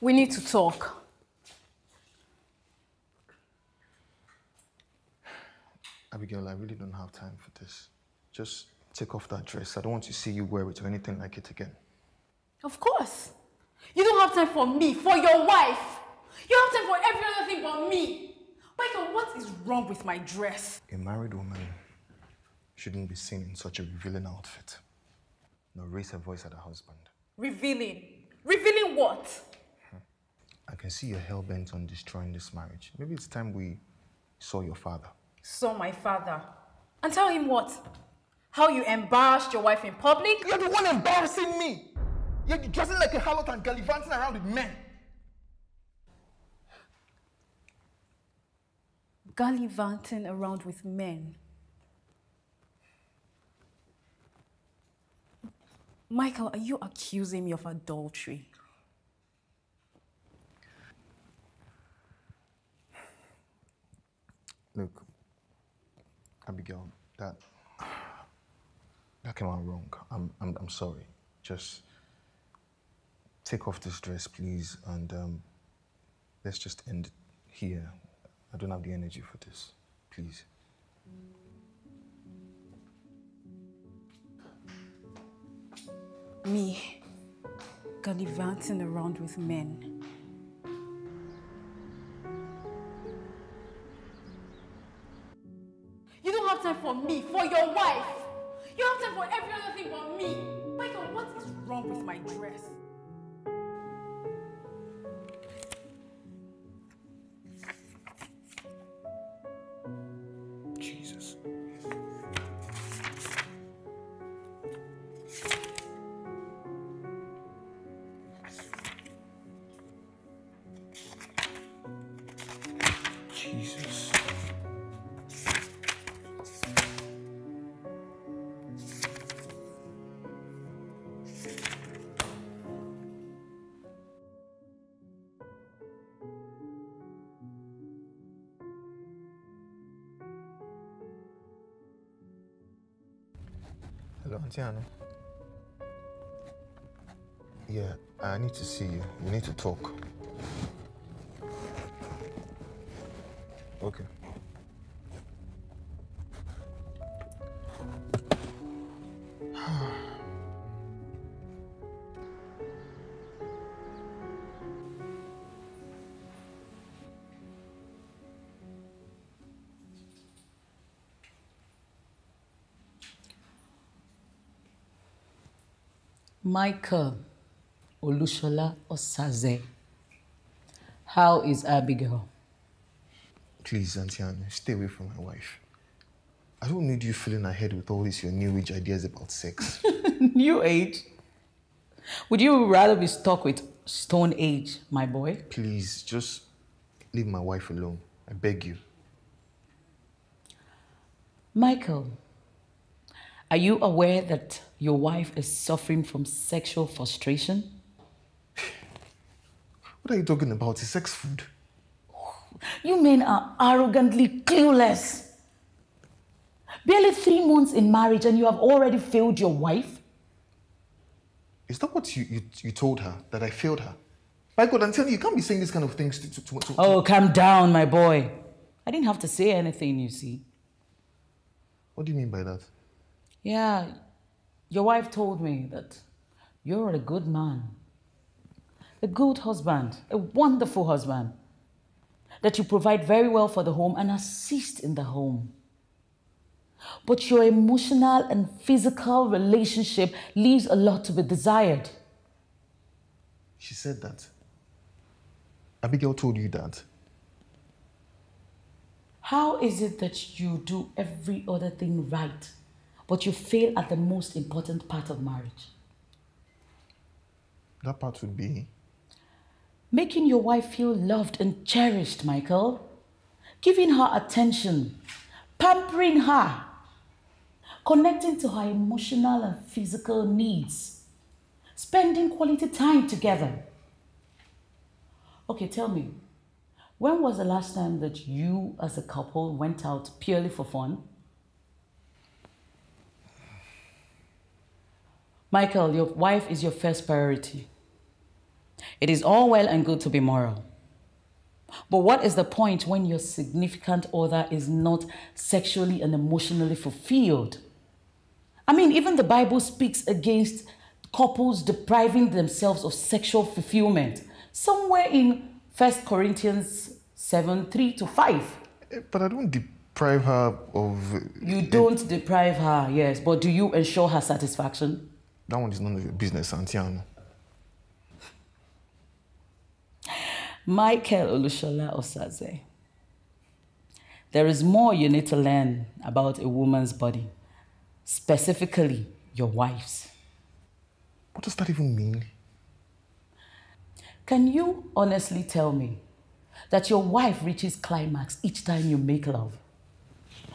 We need to talk. Abigail, I really don't have time for this. Just take off that dress. I don't want to see you wear it or anything like it again. Of course. You don't have time for me, for your wife. You have time for every other thing but me. Michael, what is wrong with my dress? A married woman shouldn't be seen in such a revealing outfit, nor raise her voice at her husband. Revealing. Revealing what? I can see you're hell bent on destroying this marriage. Maybe it's time we saw your father. Saw my father. And tell him what? How you embarrassed your wife in public? You're the one embarrassing me! You're dressing like a harlot and gallivanting around with men. Gallivanting around with men. Michael, are you accusing me of adultery? Look, Abigail, that that came out wrong. I'm I'm I'm sorry. Just take off this dress, please, and um, let's just end here. I don't have the energy for this. Please. Me, gallivanting around with men. You don't have time for me, for your wife. You have time for every other thing but me. Michael, what is wrong with my dress? Yeah, I need to see you. We need to talk. Michael Olushola Osaze. How is Abigail? Please, Auntie Anu, stay away from my wife. I don't need you filling her head with all these your new age ideas about sex. New age? Would you rather be stuck with Stone Age, my boy? Please, just leave my wife alone. I beg you. Michael, are you aware that your wife is suffering from sexual frustration? What are you talking about? Is sex food? You men are arrogantly clueless. Barely three months in marriage and you have already failed your wife? Is that what you, you, you told her? That I failed her? My God, I'm telling you, you can't be saying these kind of things to. to, to, to Oh, calm down, my boy. I didn't have to say anything, you see. What do you mean by that? Yeah, your wife told me that you're a good man, a good husband, a wonderful husband, that you provide very well for the home and assist in the home. But your emotional and physical relationship leaves a lot to be desired. She said that. Abigail told you that. How is it that you do every other thing right, but you fail at the most important part of marriage? That part would be Making your wife feel loved and cherished, Michael. Giving her attention, pampering her, connecting to her emotional and physical needs, spending quality time together. Okay, tell me, when was the last time that you as a couple went out purely for fun? Michael, your wife is your first priority. It is all well and good to be moral. But what is the point when your significant other is not sexually and emotionally fulfilled? I mean, even the Bible speaks against couples depriving themselves of sexual fulfillment. Somewhere in 1 Corinthians 7 3 to 5. Eh, but I don't deprive her of. You eh, don't deprive her, yes, but do you ensure her satisfaction? That one is none of your business, Auntie Anu. Michael Olushola Osaze. There is more you need to learn about a woman's body, specifically your wife's. What does that even mean? Can you honestly tell me that your wife reaches climax each time you make love?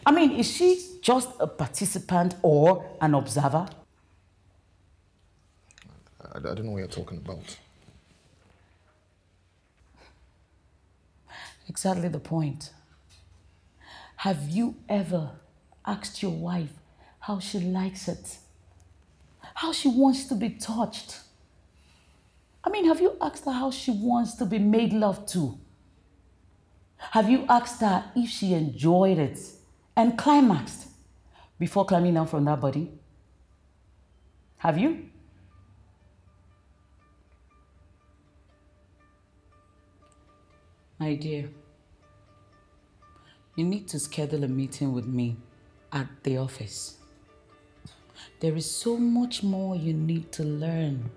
I mean, is she just a participant or an observer? I, I don't know what you're talking about. Exactly the point. Have you ever asked your wife how she likes it? How she wants to be touched? I mean, have you asked her how she wants to be made love to? Have you asked her if she enjoyed it and climaxed before climbing down from that body? Have you? My dear, you need to schedule a meeting with me at the office. There is so much more you need to learn.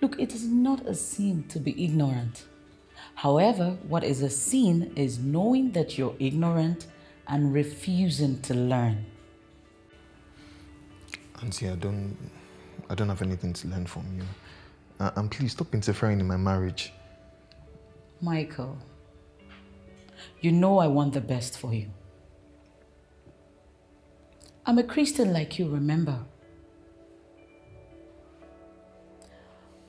Look, it is not a sin to be ignorant. However, what is a sin is knowing that you're ignorant and refusing to learn. Auntie, I don't, I don't have anything to learn from you. Uh, and please stop interfering in my marriage. Michael, you know I want the best for you. I'm a Christian like you, remember?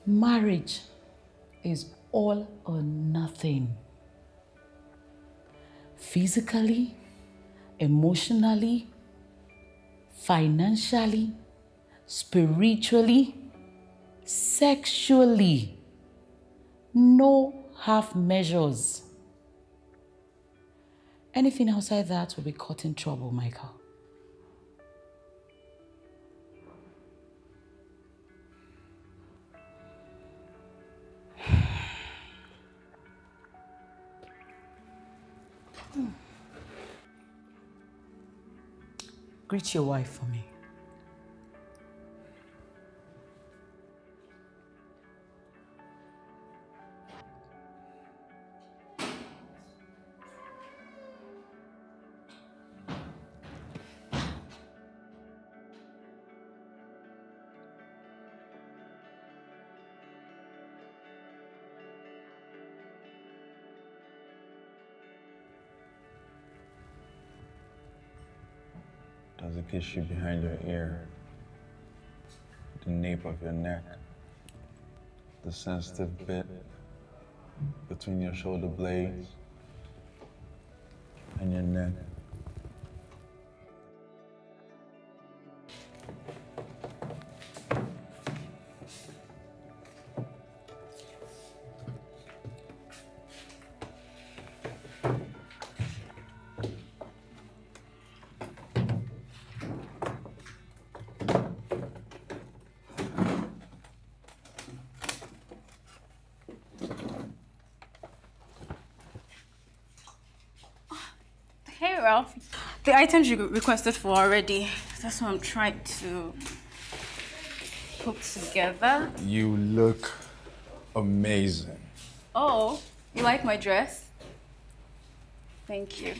Marriage is all or nothing. Physically, emotionally, financially, spiritually, sexually. No half measures. Anything outside that will be caught in trouble, Michael. Greet your wife for me. Kiss behind your ear? The nape of your neck? The sensitive bit between your shoulder blades and your neck? Ralph. The items you requested for already. That's what I'm trying to put together. You look amazing. Oh, you like my dress? Thank you.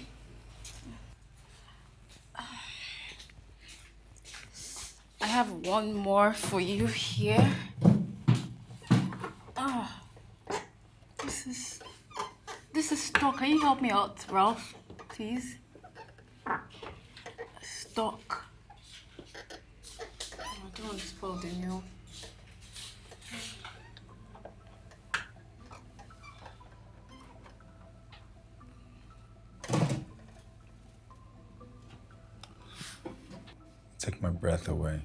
I have one more for you here. Oh, this is this is stock. Can you help me out, Ralph, please? Stock. Oh, I don't want to spoil the meal. Take my breath away.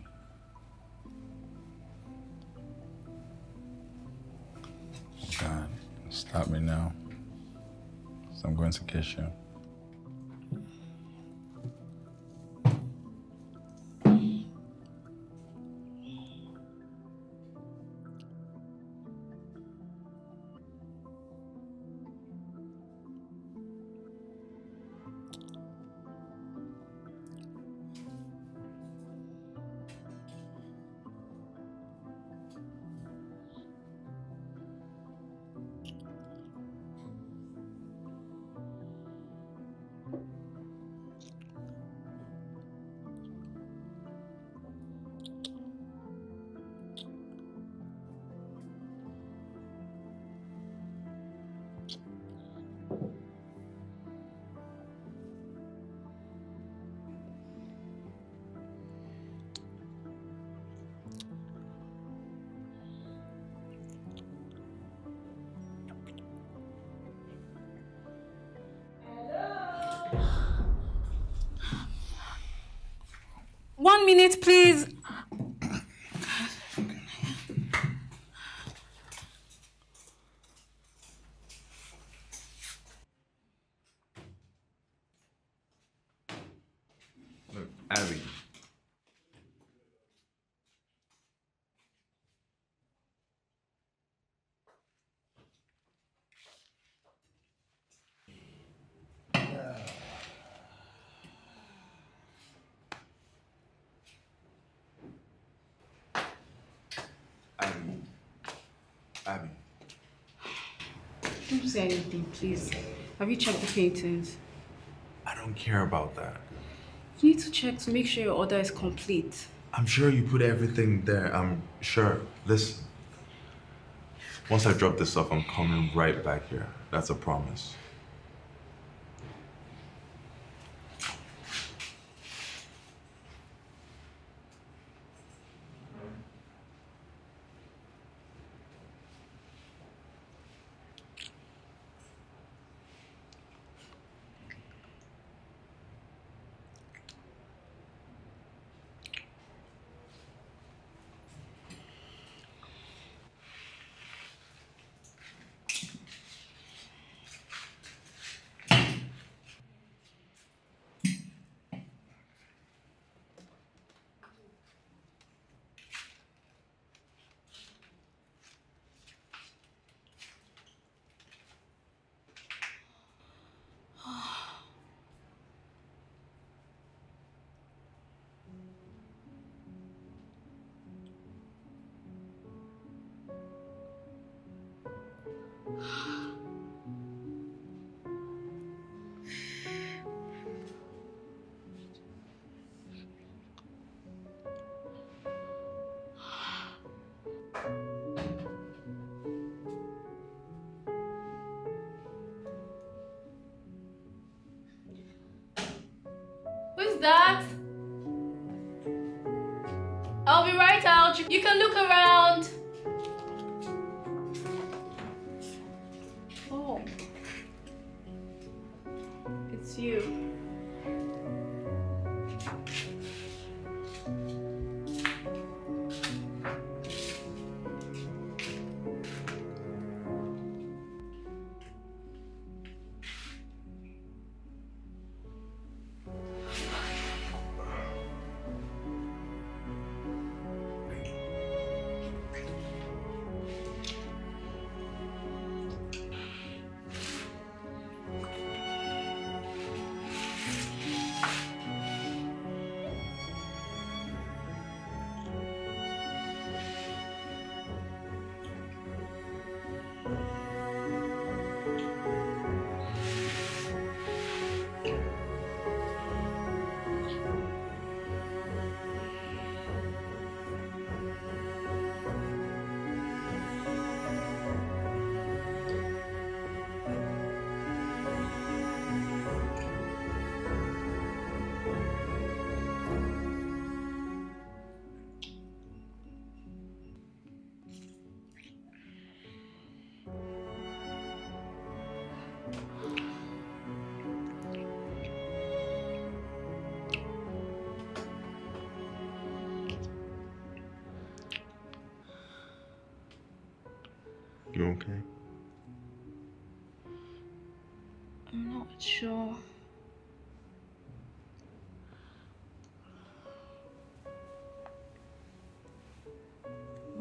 God, stop me now. So I'm going to kiss you. Abby. Don't say anything, please. Have you checked the paintings? I don't care about that. You need to check to make sure your order is complete. I'm sure you put everything there. I'm sure. Listen. Once I drop this off, I'm coming right back here. That's a promise. That? I'll be right out. You can look around.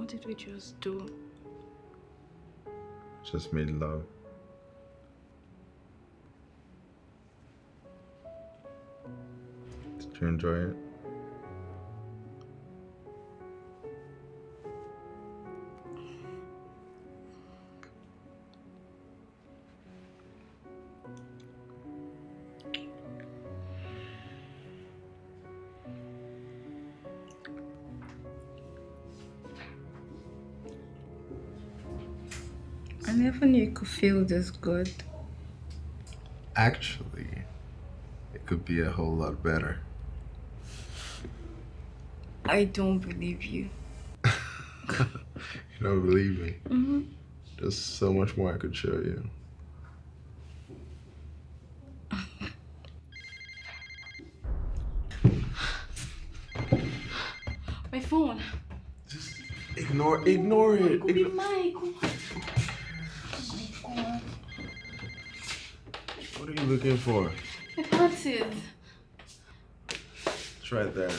What did we just do? Just made love. Did you enjoy it? Feel this good. Actually, it could be a whole lot better. I don't believe you. You don't believe me? hmm There's so much more I could show you. My phone. Just Ignore, ignore it. It looking for? My panties. It's right there.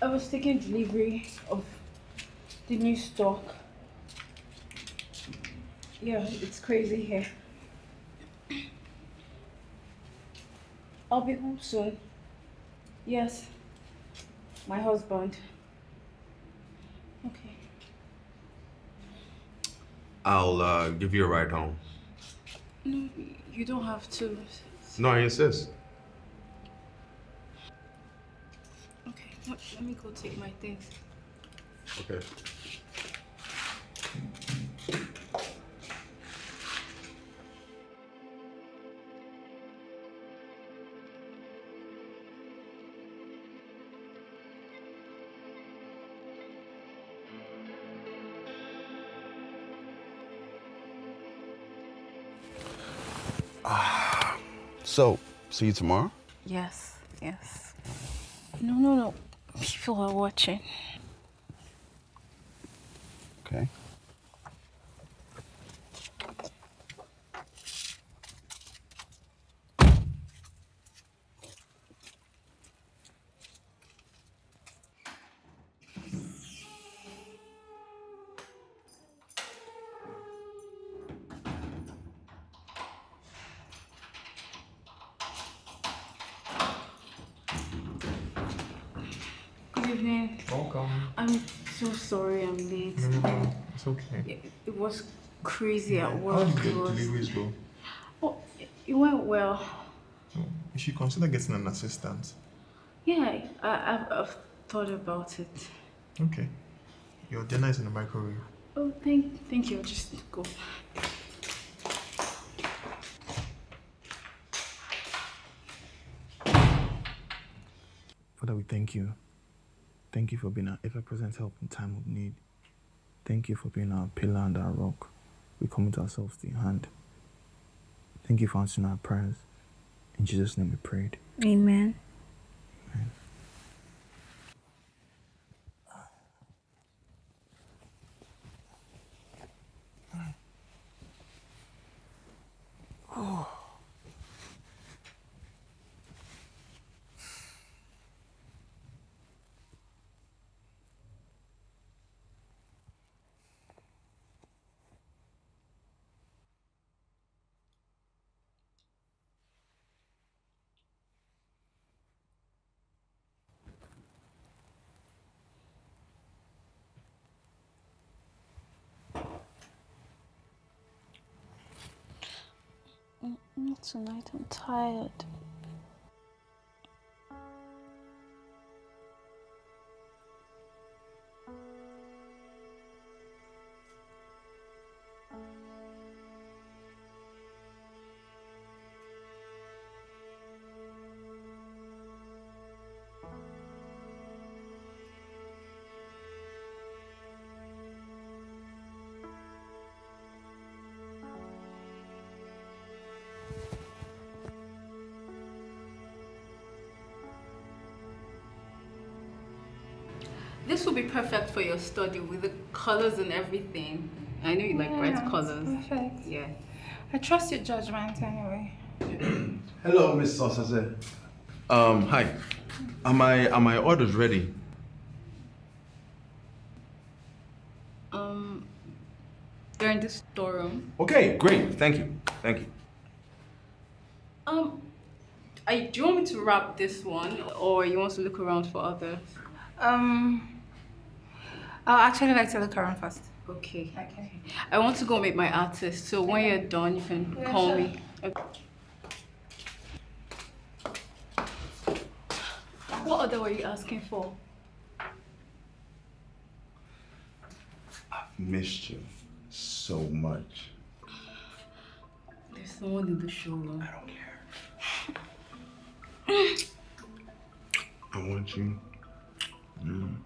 I was taking delivery of the new stock. Yeah, it's crazy here. I'll be home soon. Yes. My husband. Okay. I'll uh, give you a ride home. No, you don't have to. No, I insist. Okay, let, let me go take my things. Okay. So, see you tomorrow? Yes, yes. No, no, no. People are watching. Okay. Good evening. Welcome. I'm so sorry I'm late. No, no, no. It's okay. It, it was crazy at How work. did It the deliveries go? Oh, it went well. So you should consider getting an assistant. Yeah, I, I've, I've thought about it. Okay. Your dinner is in the microwave. Oh, thank, thank you. Just go. Father, we thank you. Thank you for being our ever present help in time of need. Thank you for being our pillar and our rock. We commit ourselves to your hand. Thank you for answering our prayers. In Jesus' name we prayed. Amen. Mm, Not tonight. I'm tired. Perfect for your study with the colors and everything. I know you like Yeah, bright colors. perfect. Yeah. I trust your judgment anyway. Hello, Mrs. Osaze. Um, hi. Are my are my orders ready? Um, they're in the storeroom. Okay, great. Thank you. Thank you. Um, I, do you want me to wrap this one, or you want to look around for others? Um, I'll actually like to look around first. Okay. Okay. I want to go meet my artist, so when you're done, you can Yeah, call sure. me. Okay. What order were you asking for? I've missed you so much. There's someone in the showroom. I don't care. I want you. Mm.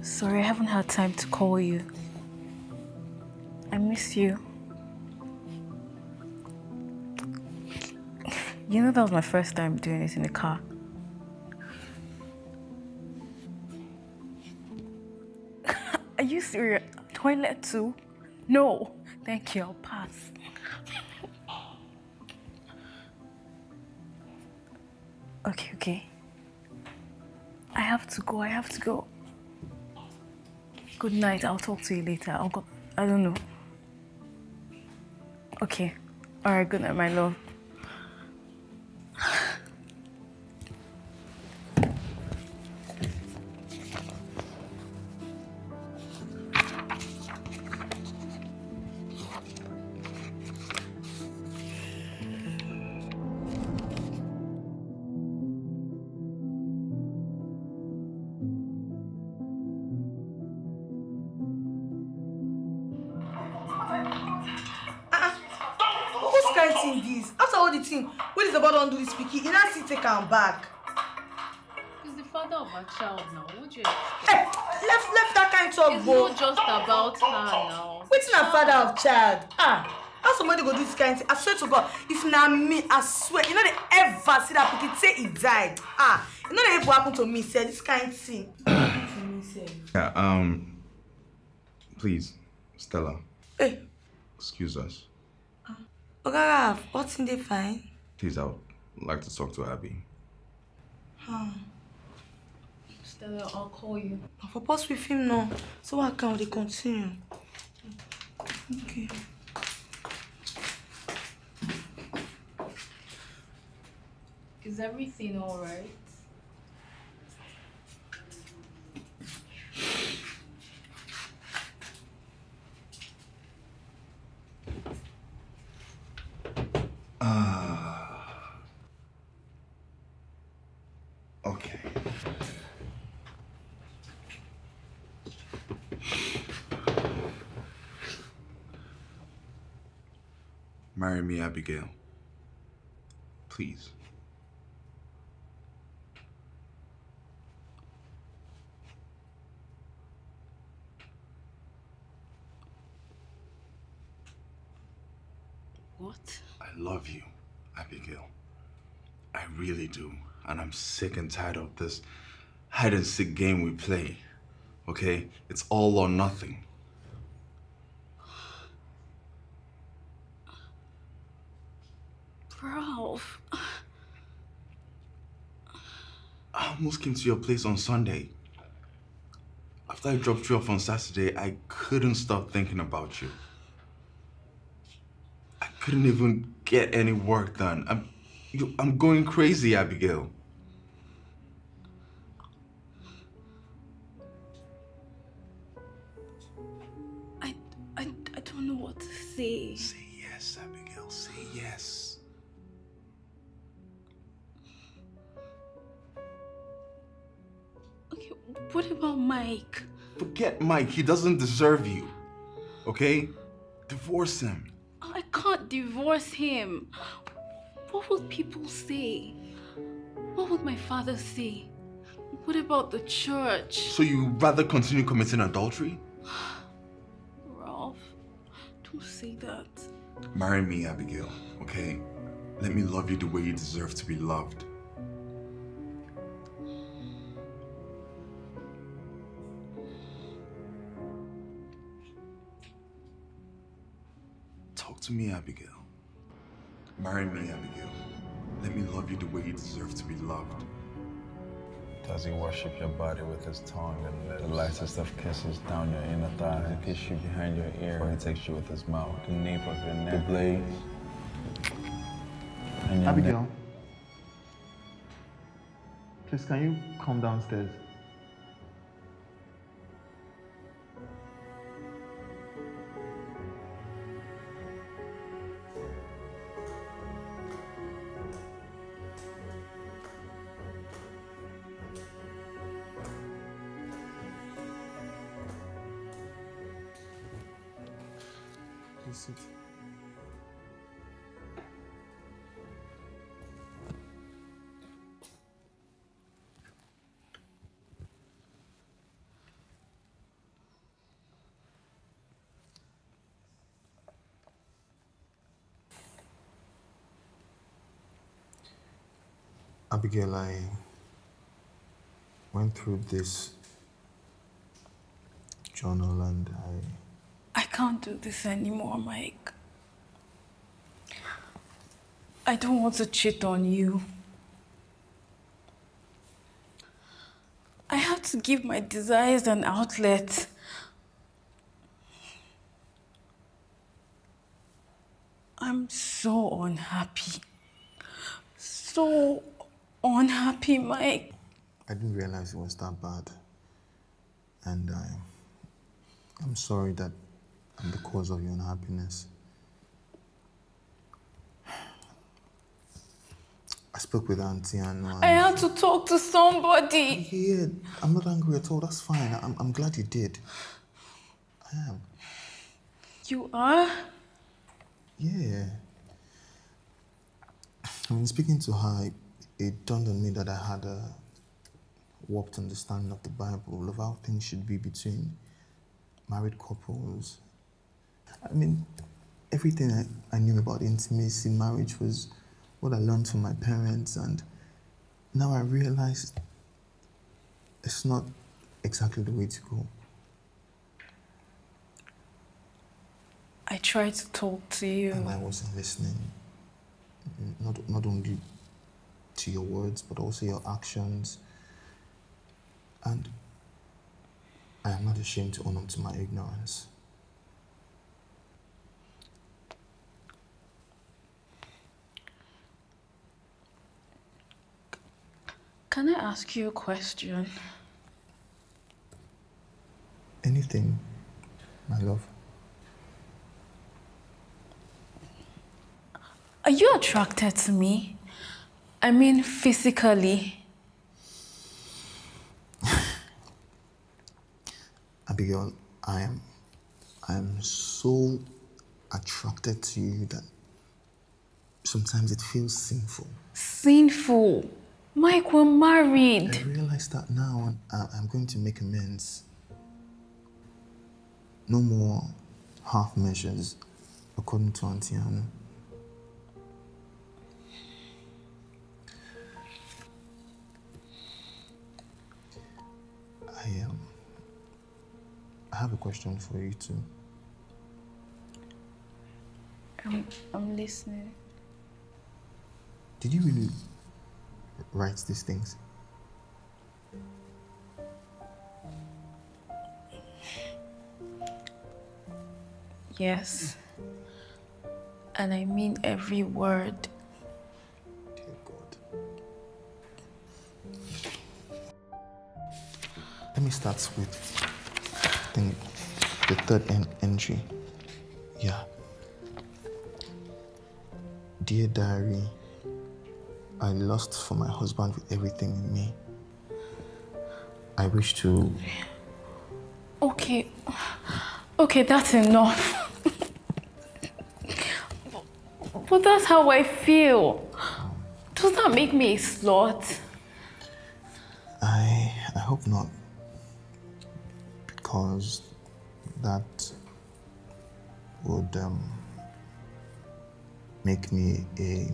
Sorry, I haven't had time to call you. I miss you. You know, that was my first time doing this in the car. Are you serious? Toilet too? No. Thank you, I'll pass. Okay, okay. I have to go, I have to go. Good night, I'll talk to you later. I'll go. I don't know. Okay. Alright, good night, my love. Child now. Would you Hey, left left that kind talk It's go. not just about her now. Wetin na father of child? Ah, how somebody go do this kind thing? I swear to God, if na me, I swear, you no dey ever see that pikin say e died. Ah, e no dey ever happen to me sef, this kind thing. to me sef. Yeah, um, please, Stella. Hey. Excuse us. Oga Ralph, what thing dey fine? Please, I would like to talk to Abby. Hmm. Stella, I'll call you. Na for pause with him now, so I can't continue? Okay. Is everything alright? Ah. okay. Marry me, Abigail. Please. What? I love you, Abigail. I really do. And I'm sick and tired of this hide and seek game we play. Okay? It's all or nothing. Ralph. Ah, I almost came to your place on Sunday. After I dropped you off on Saturday, I couldn't stop thinking about you. I couldn't even get any work done. I'm, you, I'm going crazy, Abigail. Mike. He doesn't deserve you. Okay? Divorce him. I can't divorce him. What would people say? What would my father say? What about the church? So you'd rather continue committing adultery? Ralph, don't say that. Marry me, Abigail. Okay? Let me love you the way you deserve to be loved. To me, Abigail. Marry me, Abigail. Let me love you the way you deserve to be loved. Does he worship your body with his tongue and lips? The lightest of kisses down your inner thigh. Does he kiss you behind your ear? Or he takes you with his mouth? The nape of your neck. The blades. And your Abigail, please can you come downstairs? Abigail, I went through this journal and I. I can't do this anymore, Mike. I don't want to cheat on you. I have to give my desires an outlet. I'm so unhappy. So unhappy, Mike. I didn't realize it was that bad. And I, I'm sorry that I'm the cause of your unhappiness. I spoke with Auntie Anu. I had to talk to somebody. Yeah, I'm not angry at all. That's fine. I'm, I'm glad you did. I am. You are? Yeah. I mean, speaking to her, it, dawned on me that I had a warped understanding of the Bible, of how things should be between married couples. I mean, everything I, I knew about intimacy, marriage was what I learned from my parents, and now I realize it's not exactly the way to go. I tried to talk to you. And I wasn't listening. Not, not only to your words, but also your actions. And I am not ashamed to own up to my ignorance. Can I ask you a question? Anything, my love. Are you attracted to me? I mean, physically. Abigail, I am I am so attracted to you that sometimes it feels sinful. Sinful. Mike, we're married. I realize that now and I- I'm going to make amends. No more half measures, according to Auntie Anu. I um, I have a question for you too. I'm, I'm listening. Did you really write these things? Yes. And I mean every word. Me start with the third en- entry. Yeah. Dear diary, I lost for my husband with everything in me. I wish to Okay. Okay, that's enough. but that's how I feel. Does that make me a slut? I I hope not. Because that would um, make me a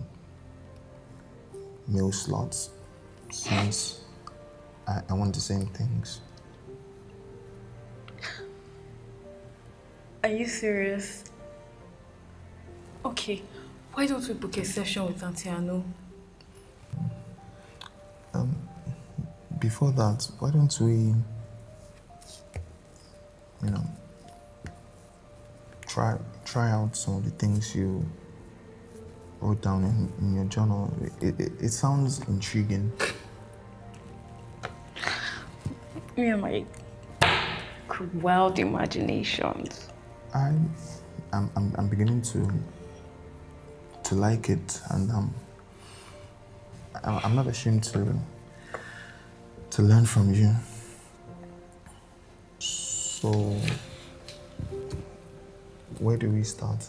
male slut since I, I want the same things. Are you serious? Okay, why don't we book a session with Auntie Anu? Um, before that, why don't we, you know, try try out some of the things you wrote down in, in your journal? It, it, it sounds intriguing. Me and my wild imaginations. I, I'm, I'm, I'm beginning to to like it, and um, I'm, I'm not ashamed to to learn from you. So, where do we start?